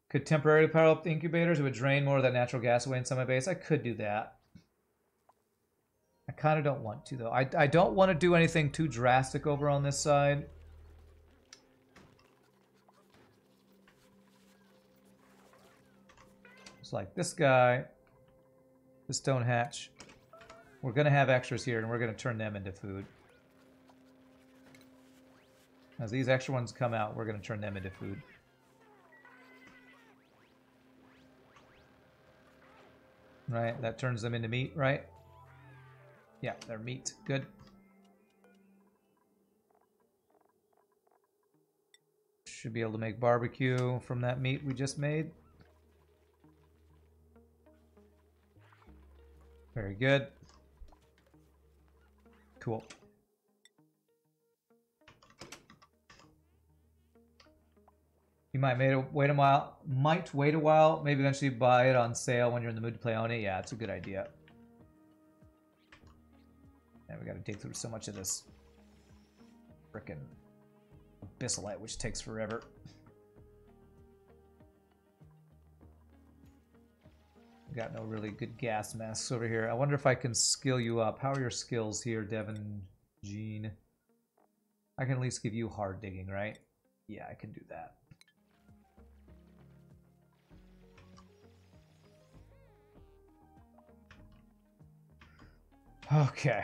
Could temporarily power up the incubators. It would drain more of that natural gas away in my base. I could do that. I kind of don't want to, though. I, I don't want to do anything too drastic over on this side. It's like this guy, the stone hatch, we're going to have extras here, and we're going to turn them into food. As these extra ones come out, we're going to turn them into food. Right, that turns them into meat, right? Yeah, they're meat. Good. Should be able to make barbecue from that meat we just made. Very good. Cool. You might wait a while. Might wait a while. Maybe eventually buy it on sale when you're in the mood to play on it. Yeah, it's a good idea. And we gotta dig through so much of this frickin' abyssalite, which takes forever. Got no really good gas masks over here. I wonder if I can skill you up. How are your skills here, Devon, Gene? I can at least give you hard digging, right? Yeah, I can do that. Okay.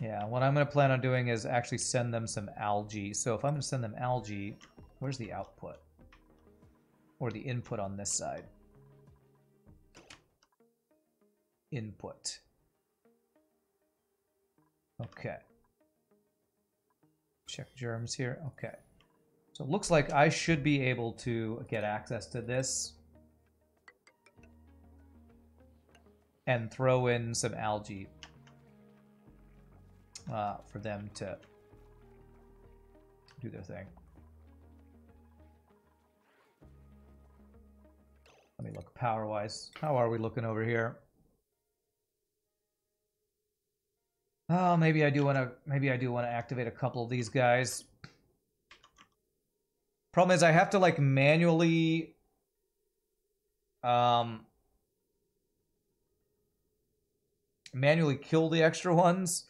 Yeah, what I'm going to plan on doing is actually send them some algae. So if I'm going to send them algae, where's the output? Or the input on this side? Input. Okay. Check germs here. Okay. So it looks like I should be able to get access to this and throw in some algae uh, for them to do their thing. Let me look power-wise. How are we looking over here? Oh, maybe I do want to. Maybe I do want to activate a couple of these guys. Problem is, I have to like manually, um, manually kill the extra ones,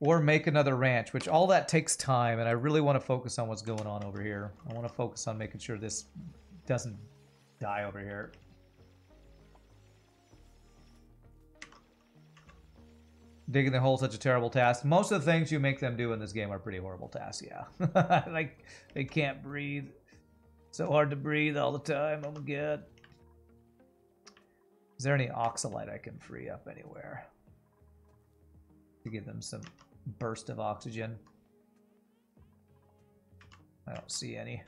or make another ranch. Which all that takes time, and I really want to focus on what's going on over here. I want to focus on making sure this doesn't die over here. digging the hole such a terrible task. Most of the things you make them do in this game are pretty horrible tasks, yeah. *laughs* like, they can't breathe. So hard to breathe all the time, oh my god. Is there any oxylite I can free up anywhere? To give them some burst of oxygen. I don't see any.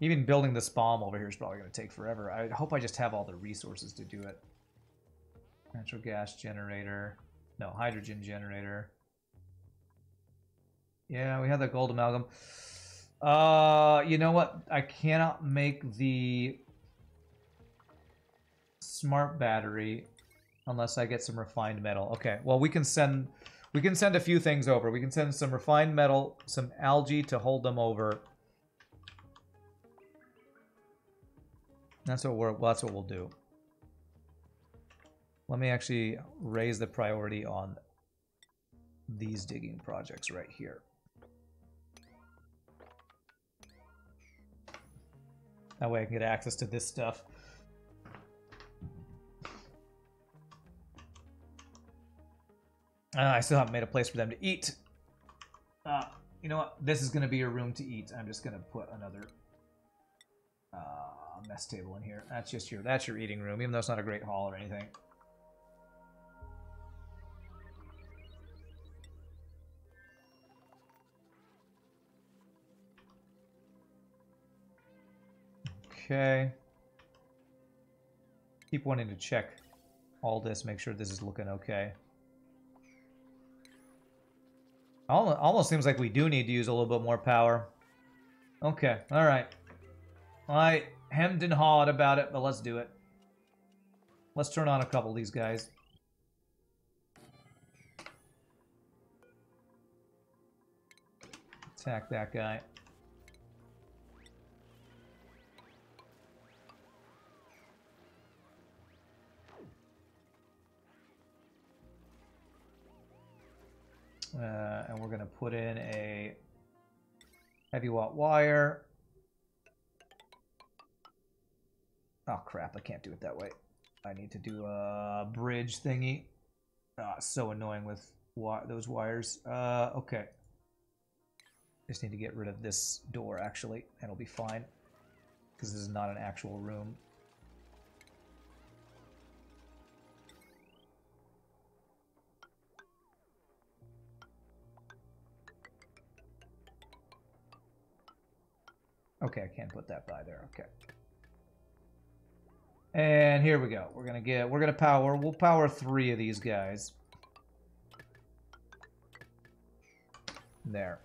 Even building this bomb over here is probably going to take forever. I hope I just have all the resources to do it. Natural gas generator. No, hydrogen generator. Yeah, we have the gold amalgam. Uh, you know what? I cannot make the smart battery unless I get some refined metal. Okay, well we can send we can send a few things over. We can send some refined metal, some algae to hold them over That's what we're. Well, that's what we'll do. Let me actually raise the priority on these digging projects right here. That way I can get access to this stuff. Uh, I still haven't made a place for them to eat. Uh, you know what? This is going to be a room to eat. I'm just going to put another... Uh, mess table in here. That's just your that's your eating room, even though it's not a great hall or anything. Okay. Keep wanting to check all this, make sure this is looking okay. Almost seems like we do need to use a little bit more power. Okay, alright. Alright, hemmed and hawed about it, but let's do it. Let's turn on a couple of these guys. Attack that guy. Uh, and we're going to put in a heavy watt wire. Oh crap, I can't do it that way. I need to do a bridge thingy. Oh, so annoying with wi those wires. Uh, okay. Just need to get rid of this door, actually, and it'll be fine. Because this is not an actual room. Okay, I can't put that by there. Okay. And here we go. We're gonna get we're gonna power we'll power three of these guys. There.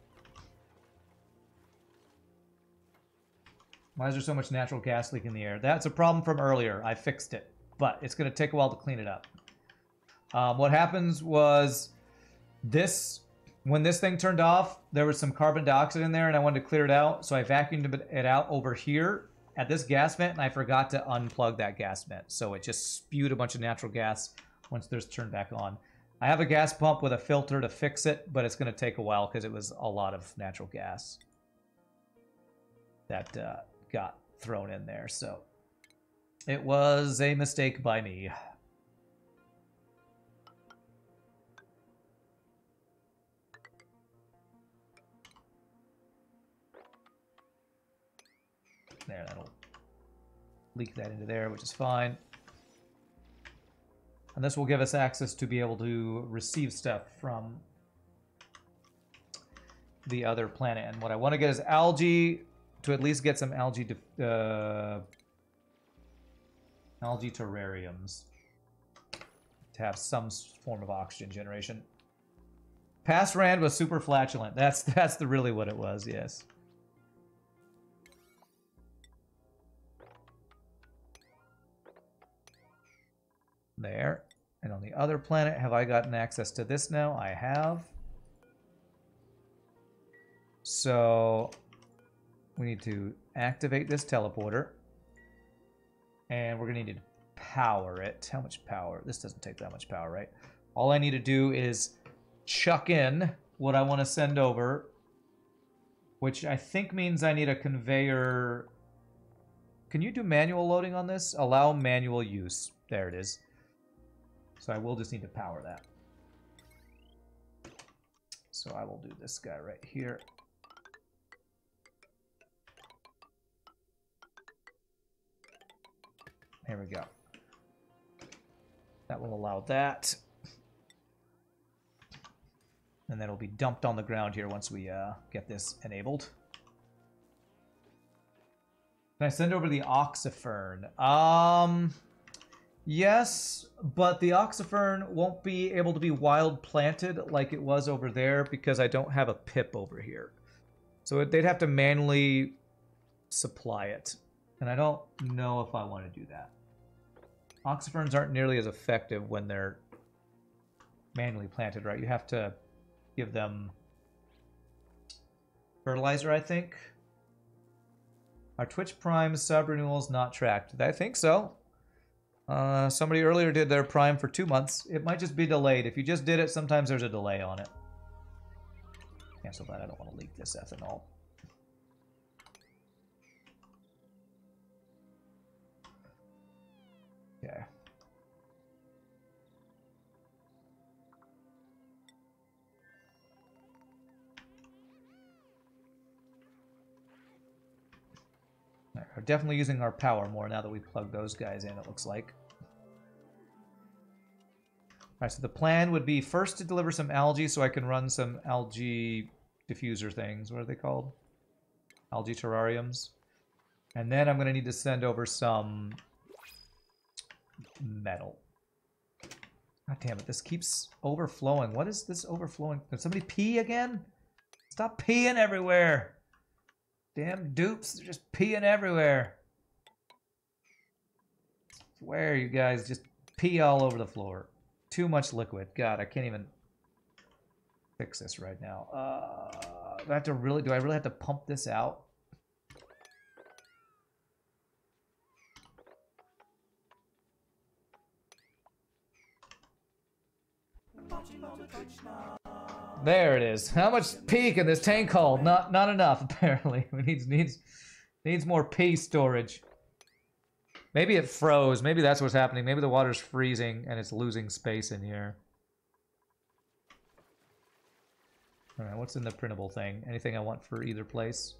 Why is there so much natural gas leak in the air? That's a problem from earlier. I fixed it, but it's going to take a while to clean it up. Um, what happens was this, when this thing turned off, there was some carbon dioxide in there and I wanted to clear it out. So I vacuumed it out over here at this gas vent and I forgot to unplug that gas vent. So it just spewed a bunch of natural gas once this turned back on. I have a gas pump with a filter to fix it, but it's going to take a while because it was a lot of natural gas that uh, got thrown in there. So it was a mistake by me. There, that'll leak that into there, which is fine. And this will give us access to be able to receive stuff from the other planet. And what I want to get is algae to at least get some algae uh, algae terrariums to have some form of oxygen generation. Past Rand was super flatulent. That's *laughs* that's the really what it was. Yes. There. And on the other planet, have I gotten access to this now? I have. So we need to activate this teleporter. And we're going to need to power it. How much power? This doesn't take that much power, right? All I need to do is chuck in what I want to send over, which I think means I need a conveyor. Can you do manual loading on this? Allow manual use. There it is. So I will just need to power that. So I will do this guy right here. Here we go. That will allow that. And then it'll be dumped on the ground here once we uh, get this enabled. Can I send over the Oxyfern? Um, yes, but the Oxyfern won't be able to be wild planted like it was over there because I don't have a pip over here. So they'd have to manually supply it. And I don't know if I want to do that. Oxyferns aren't nearly as effective when they're manually planted, right? You have to give them fertilizer, I think. Are Twitch Prime sub renewals not tracked? I think so. Uh, somebody earlier did their Prime for two months. It might just be delayed. If you just did it, sometimes there's a delay on it. Cancel that. I don't want to leak this ethanol. Okay. We're definitely using our power more now that we plug those guys in, it looks like. Alright, so the plan would be first to deliver some algae so I can run some algae diffuser things. What are they called? Algae terrariums. And then I'm going to need to send over some metal. God damn it, this keeps overflowing. What is this overflowing? Did somebody pee again? Stop peeing everywhere. Damn dupes, they're just peeing everywhere. Where you guys just pee all over the floor. Too much liquid. God, I can't even fix this right now. Uh, do I have to really, do I really have to pump this out? There it is. How much pee can this tank hold? Not not enough, *laughs* apparently. It needs needs needs more pee storage. Maybe it froze. Maybe that's what's happening. Maybe the water's freezing and it's losing space in here. Alright, what's in the printable thing? Anything I want for either place?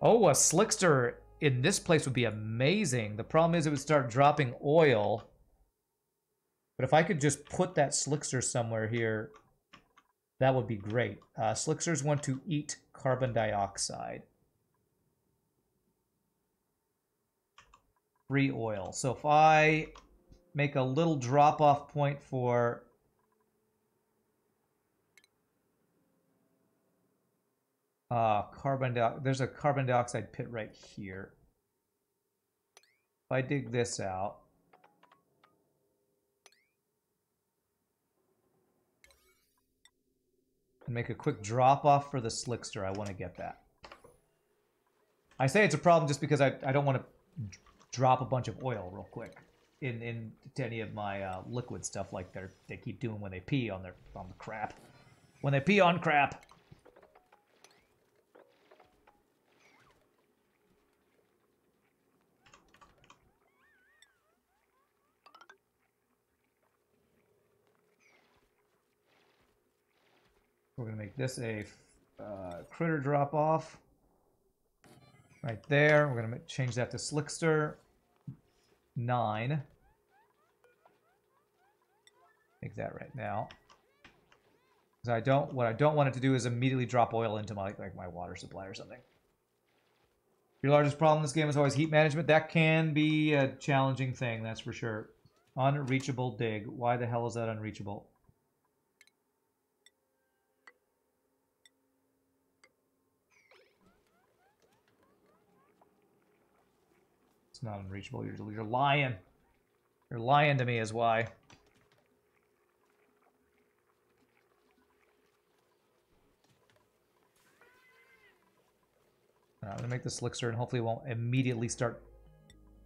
Oh, a slickster in this place would be amazing. The problem is it would start dropping oil. But if I could just put that slickster somewhere here, that would be great. Uh, slicksters want to eat carbon dioxide. Free oil. So if I make a little drop-off point for Uh, carbon dioxide. There's a carbon dioxide pit right here. If I dig this out, and make a quick drop off for the slickster, I want to get that. I say it's a problem just because I, I don't want to drop a bunch of oil real quick in to any of my uh, liquid stuff like they they keep doing when they pee on their on the crap. When they pee on crap. We're gonna make this a uh, critter drop off right there. We're gonna change that to Slickster nine. Make that right now. Because I don't, what I don't want it to do is immediately drop oil into my like my water supply or something. Your largest problem in this game is always heat management. That can be a challenging thing, that's for sure. Unreachable dig. Why the hell is that unreachable? It's not unreachable. You're, you're lying. You're lying to me is why. Uh, I'm gonna make this elixir and hopefully it won't immediately start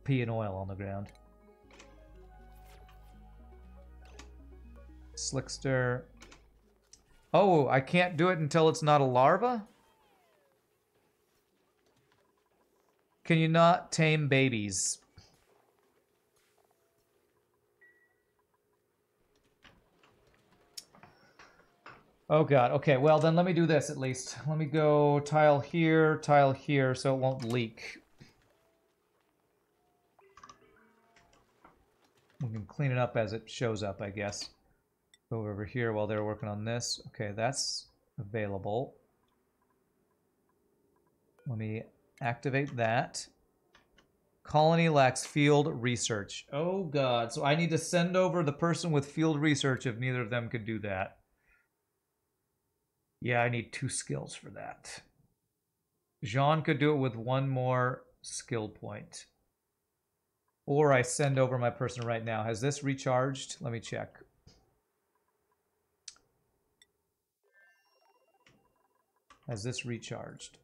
peeing oil on the ground. Slickster. Oh, I can't do it until it's not a larva? Can you not tame babies? Oh god, okay, well then let me do this at least. Let me go tile here, tile here, so it won't leak. We can clean it up as it shows up, I guess. Over here while they're working on this. Okay, that's available. Let me activate that. Colony lacks field research. Oh god, so I need to send over the person with field research if neither of them could do that. Yeah, I need two skills for that. Jean could do it with one more skill point. Or I send over my person right now. Has this recharged? Let me check. Has this recharged?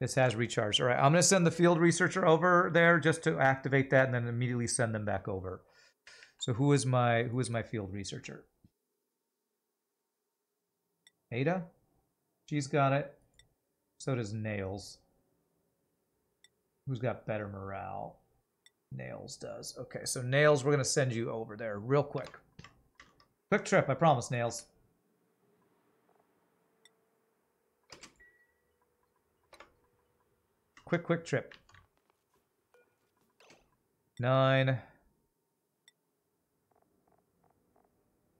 This has recharged. All right, I'm going to send the field researcher over there just to activate that and then immediately send them back over. So who is my who is my field researcher? Ada? She's got it. So does Nails. Who's got better morale? Nails does. Okay, so Nails, we're going to send you over there real quick. Quick trip, I promise, Nails. Quick, quick trip. Nine.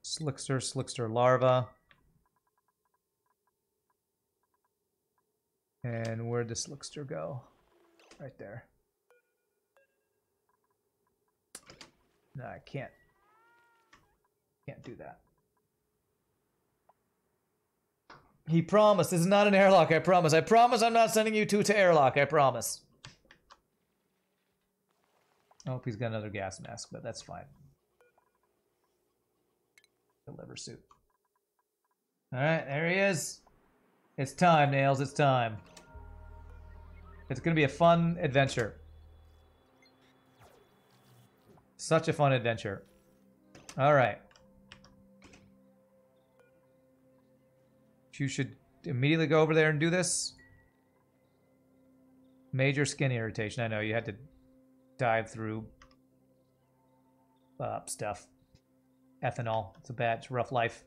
Slickster, Slickster larva. And where'd the Slickster go? Right there. No, I can't. Can't do that. He promised. This is not an airlock, I promise. I promise I'm not sending you two to airlock, I promise. I hope he's got another gas mask, but that's fine. Deliver suit. Alright, there he is. It's time, Nails, it's time. It's gonna be a fun adventure. Such a fun adventure. Alright. You should immediately go over there and do this. Major skin irritation. I know you had to dive through uh, stuff. Ethanol. It's a bad, it's a rough life.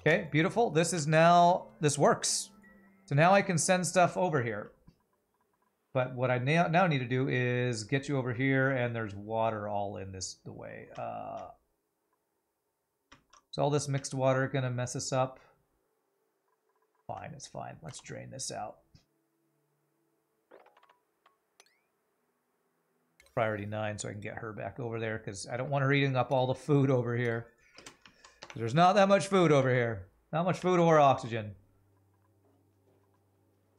Okay, beautiful. This is now, this works. So now I can send stuff over here. But what I now need to do is get you over here, and there's water all in this the way. Uh, is all this mixed water going to mess us up? Fine, it's fine. Let's drain this out. Priority 9 so I can get her back over there because I don't want her eating up all the food over here. There's not that much food over here. Not much food or oxygen.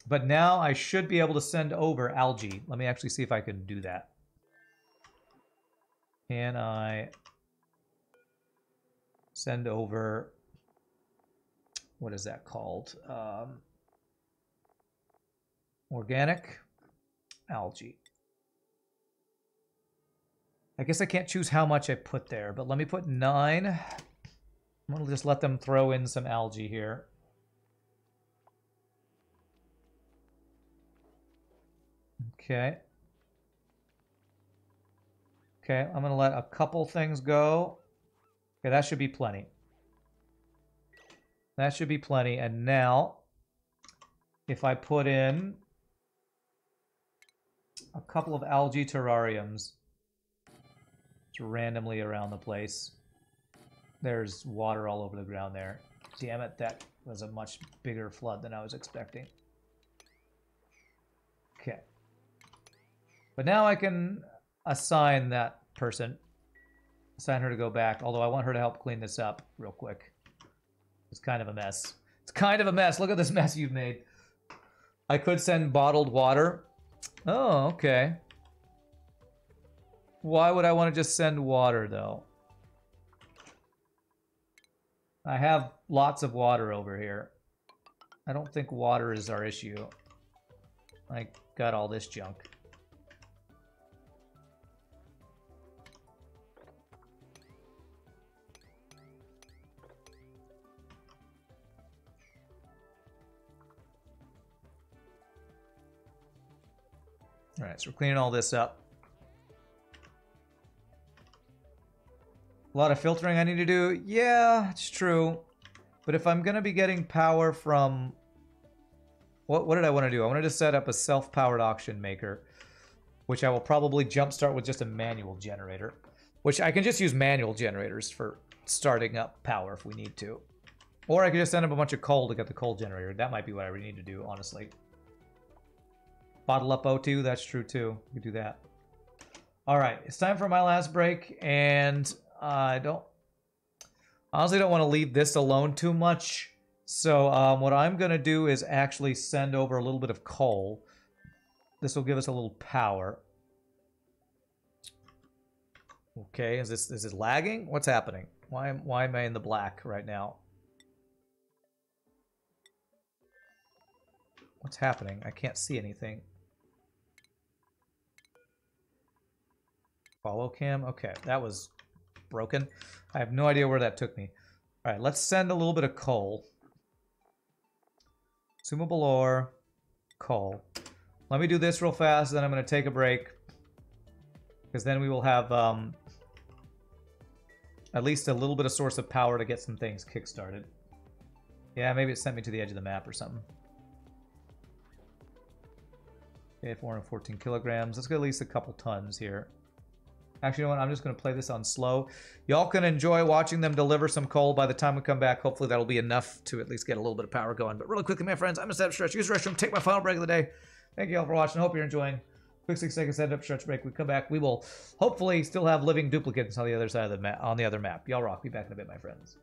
But now I should be able to send over algae. Let me actually see if I can do that. Can I send over... What is that called? Um, organic algae. I guess I can't choose how much I put there, but let me put nine. I'm to just let them throw in some algae here. Okay. Okay, I'm to let a couple things go. Okay, that should be plenty. That should be plenty. And now, if I put in a couple of algae terrariums just randomly around the place. There's water all over the ground there. Damn it, that was a much bigger flood than I was expecting. Okay. But now I can assign that person. Assign her to go back, although I want her to help clean this up real quick. It's kind of a mess. It's kind of a mess. Look at this mess you've made. I could send bottled water. Oh, okay. Why would I want to just send water, though? I have lots of water over here. I don't think water is our issue. I got all this junk. All right, so we're cleaning all this up. A lot of filtering I need to do. Yeah, it's true. But if I'm going to be getting power from... What, what did I want to do? I wanted to set up a self-powered oxygen maker, which I will probably jumpstart with just a manual generator, which I can just use manual generators for starting up power if we need to. Or I could just send up a bunch of coal to get the coal generator. That might be what I really need to do, honestly. Bottle up O2, that's true too. We could do that. All right, it's time for my last break, and I don't honestly don't want to leave this alone too much. So um, what I'm to do is actually send over a little bit of coal. This will give us a little power. Okay, is this is it lagging? What's happening? Why am why am I in the black right now? What's happening? I can't see anything. Follow cam? Okay, that was broken. I have no idea where that took me. All right, let's send a little bit of coal. Consumable ore, coal. Let me do this real fast, then I'm going to take a break. Because then we will have um, at least a little bit of source of power to get some things kick-started. Yeah, maybe it sent me to the edge of the map or something. Okay, 414 kilograms. Let's get at least a couple tons here. Actually, you know what? I'm just going to play this on slow. Y'all can enjoy watching them deliver some coal by the time we come back. Hopefully that'll be enough to at least get a little bit of power going. But really quickly, my friends, I'm set up stretch, use the restroom, take my final break of the day. Thank you all for watching. Hope you're enjoying. Quick six seconds set up stretch break. We come back. We will hopefully still have living duplicants on the other side of the map, on the other map. Y'all rock. Be back in a bit, my friends.